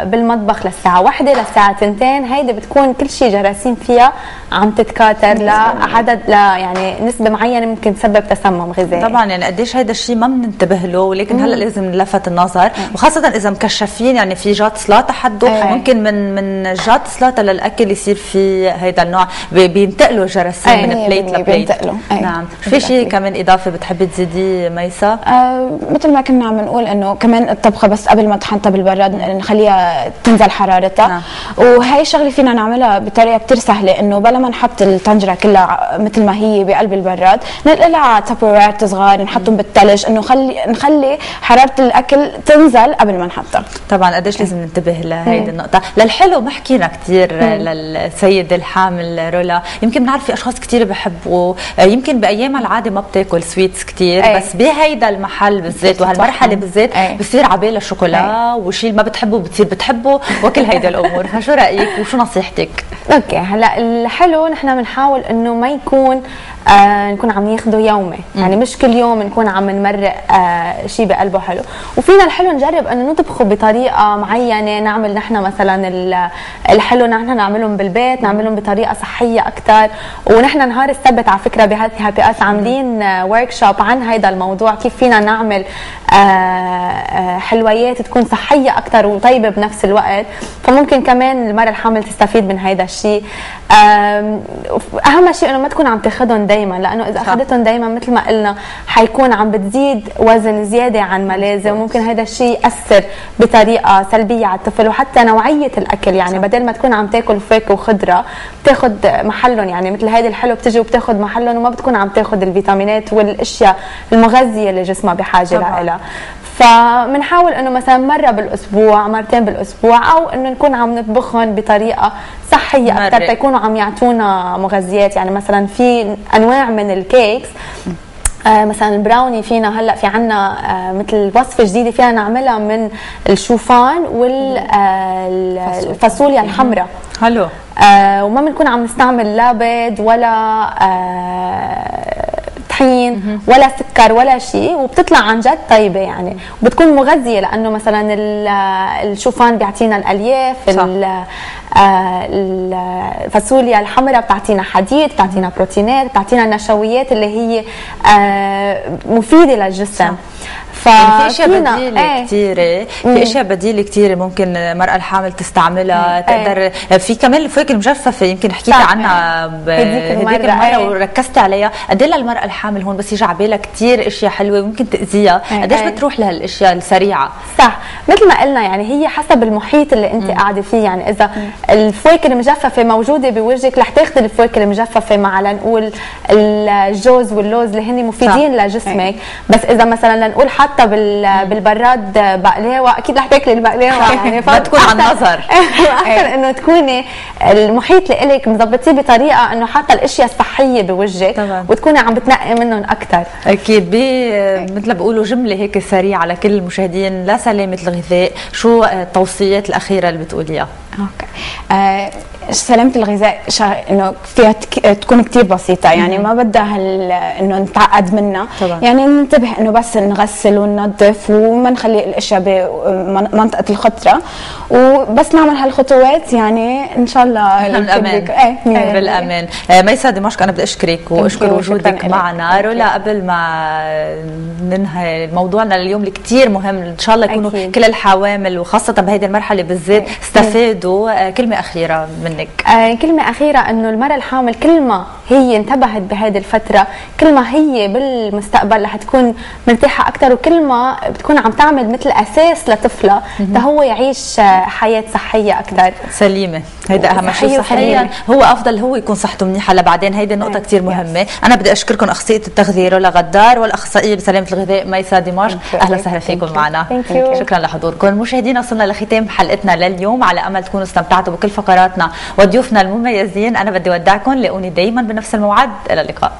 بالمطبخ للساعة واحدة للساعة تنتين هيدي بتكون كل شيء جراثيم فيها عم تتكاثر لعدد ل يعني نسبة معينة ممكن تسبب تسمم غذائي طبعا يعني قديش هيدا الشيء ما بننتبه له ولكن. هلأ لازم نلفت النظر وخاصة إذا مكشفين يعني في جات سلاطه حده أي. ممكن من من جات سلاطه للأكل يصير في هيدا النوع بي- بينتقلوا جراثيم أي. من plate 100% ل plate بينتقلوا. أي. نعم في شيء كمان إضافة بتحبي تزيديه ميسا آه مثل ما كنا عم نقول إنه كمان الطبخة بس قبل ما تحطها بالبراد نخليها تنزل حرارتها نعم. وهي الشغله فينا نعملها بطريقة كتير سهلة إنه بلا ما نحط الطنجرة كلها مثل ما هي بقلب البراد ننقلها على تبرويرات صغار نحطهم بالثلج إنه خلي نخلي حرارة الأكل تنزل قبل ما نحطها طبعا قديش لازم ننتبه لهيدي مم. النقطة للحلو ما حكينا كثير مم. للسيد الحامل رولا يمكن بنعرف في أشخاص كثير بحبوا يمكن بأيامها العادة ما بتاكل سويتس كثير أي. بس بهيدا المحل بالذات وهالمرحلة بالذات أي. بصير عبالة شوكولا وشيء اللي ما بتحبه بتصير بتحبه وكل هيدا الأمور فشو رأيك وشو نصيحتك؟ okay هلأ الحلو نحن بنحاول إنه ما يكون آه نكون عم ناخده يومي. يعني مش كل يوم نكون عم نمرق آه شيء بقلبه حلو. وفينا الحلو نجرب إنه نطبخه بطريقة معينة نعمل نحن مثلا ال- الحلو نحن نعملهم بالبيت نعملهم بطريقة صحية أكثر ونحن نهار السبت على فكرة بهذه هابي أس عاملين workshop عن هذا الموضوع كيف فينا نعمل آه آه حلويات تكون صحية أكثر وطيبة بنفس الوقت. فممكن كمان المراه الحامل تستفيد من هذا الشيء أهم شيء إنه ما تكون عم تاخذهم دائما لأنه إذا أخذتهم دائما مثل ما قلنا حيكون عم بتزيد وزن زيادة عن ما لازم وممكن هذا الشيء يأثر بطريقة سلبية على الطفل. وحتى نوعية الأكل يعني بدل ما تكون عم تاكل فاكهه وخضرة بتاخذ محلهم يعني مثل هذه الحلو بتجي وبتاخذ محلهم وما بتكون عم تاخذ الفيتامينات والأشياء المغذية اللي جسمها بحاجة. لها. فبنحاول إنه مثلا مرة بالأسبوع مرتين بالأسبوع أو إنه نكون عم نطبخهم بطريقة صحية أكثر. تيكونوا عم يعطونا مغذيات. يعني مثلا في أنواع من الكيكس آه مثلا البراوني فينا هلأ في عنا آه مثل وصفة جديدة فينا نعملها من الشوفان والفاصوليا الحمراء. حلو. آه وما بنكون عم نستعمل لا بيض ولا آه طحين ولا سكر ولا شيء وبتطلع عن جد طيبة يعني. وبتكون مغذية لأنه مثلا ال- الشوفان بيعطينا الألياف صح. ال- آه، الفاصوليا الحمراء بتعطينا حديد بتعطينا بروتينات بتعطينا نشويات اللي هي آه، مفيدة للجسم. يعني في أشياء بديلة إيه. كثيره. في أشياء بديلة كثيره ممكن المرأة الحامل تستعملها مم. تقدر في كمان الفواكه المجففة يمكن حكيتي صح. عنها ب- هديك المرة، المرة إيه. وركزتي عليها قد إيه للمرأة الحامل هون بس يجي على بالها كثير أشياء حلوة ممكن تأذيها إيه. قديش إيه. بتروح لهالأشياء السريعة صح مثل ما قلنا يعني هي حسب المحيط اللي أنت قاعدة فيه يعني إذا الفواكه المجففة موجودة بوجهك رح تاخذي الفواكه المجففة مع لنقول الجوز واللوز اللي هن مفيدين صح. لجسمك بس إذا مثلا لنقول حتى بال بالبراد بقلاوه أكيد رح تاكلي البقلاوه يعني ما تكون عن فأحسن- نظر. احسن إنه تكوني المحيط لك مظبطيه بطريقة إنه حاطة الأشياء الصحية بوجهك. وتكوني عم بتنقي منهم أكثر. أكيد. ب مثل ما بيقولوا جملة هيك سريعة لكل المشاهدين لسلامه الغذاء شو التوصيات الأخيرة اللي بتقوليها؟ أوكي آه سلامة الغذاء شا... إنه فيها تك... تكون كتير بسيطة يعني ما بدها هال... إنه نتعقد منها طبعاً. يعني ننتبه إنه بس نغسل وننظف وما نخلي الأشياء بمنطقة الخطرة وبس نعمل هالخطوات يعني إن شاء الله بالأمان إيه مية بالمية. بالأمان آه، ميسا دمشق أنا بدي أشكرك وأشكر. وجودك معنا. رولا قبل ما ننهي موضوعنا لليوم اللي كثير مهم إن شاء الله يكونوا. كل الحوامل وخاصة بهيدي المرحلة بالذات استفادوا آه، كلمة أخيرة منك. آه كلمة أخيرة إنه المرأة الحامل كل ما هي انتبهت بهذه الفترة كل ما هي بالمستقبل رح تكون مرتاحة أكثر وكل ما بتكون عم تعمل مثل أساس لطفلها هو يعيش آه، حياة صحية أكثر سليمة. هيدا أهم شيء صحيا. هو أفضل هو يكون صحته منيحة لبعدين. هيدي النقطه إيه. كثير مهمة. أنا بدي أشكركم أخصائية التغذية رولا غدار والأخصائية بسلامة الغذاء ميسا دمشق أهلا وسهلا فيكم معنا. شكرا لحضوركم. مشاهدينا وصلنا لختام حلقتنا لليوم. على أمل تكونوا استمتعتوا بكل فقراتنا. وضيوفنا المميزين أنا بدي ودعكم لاقوني دائما بنفس الموعد. إلى اللقاء.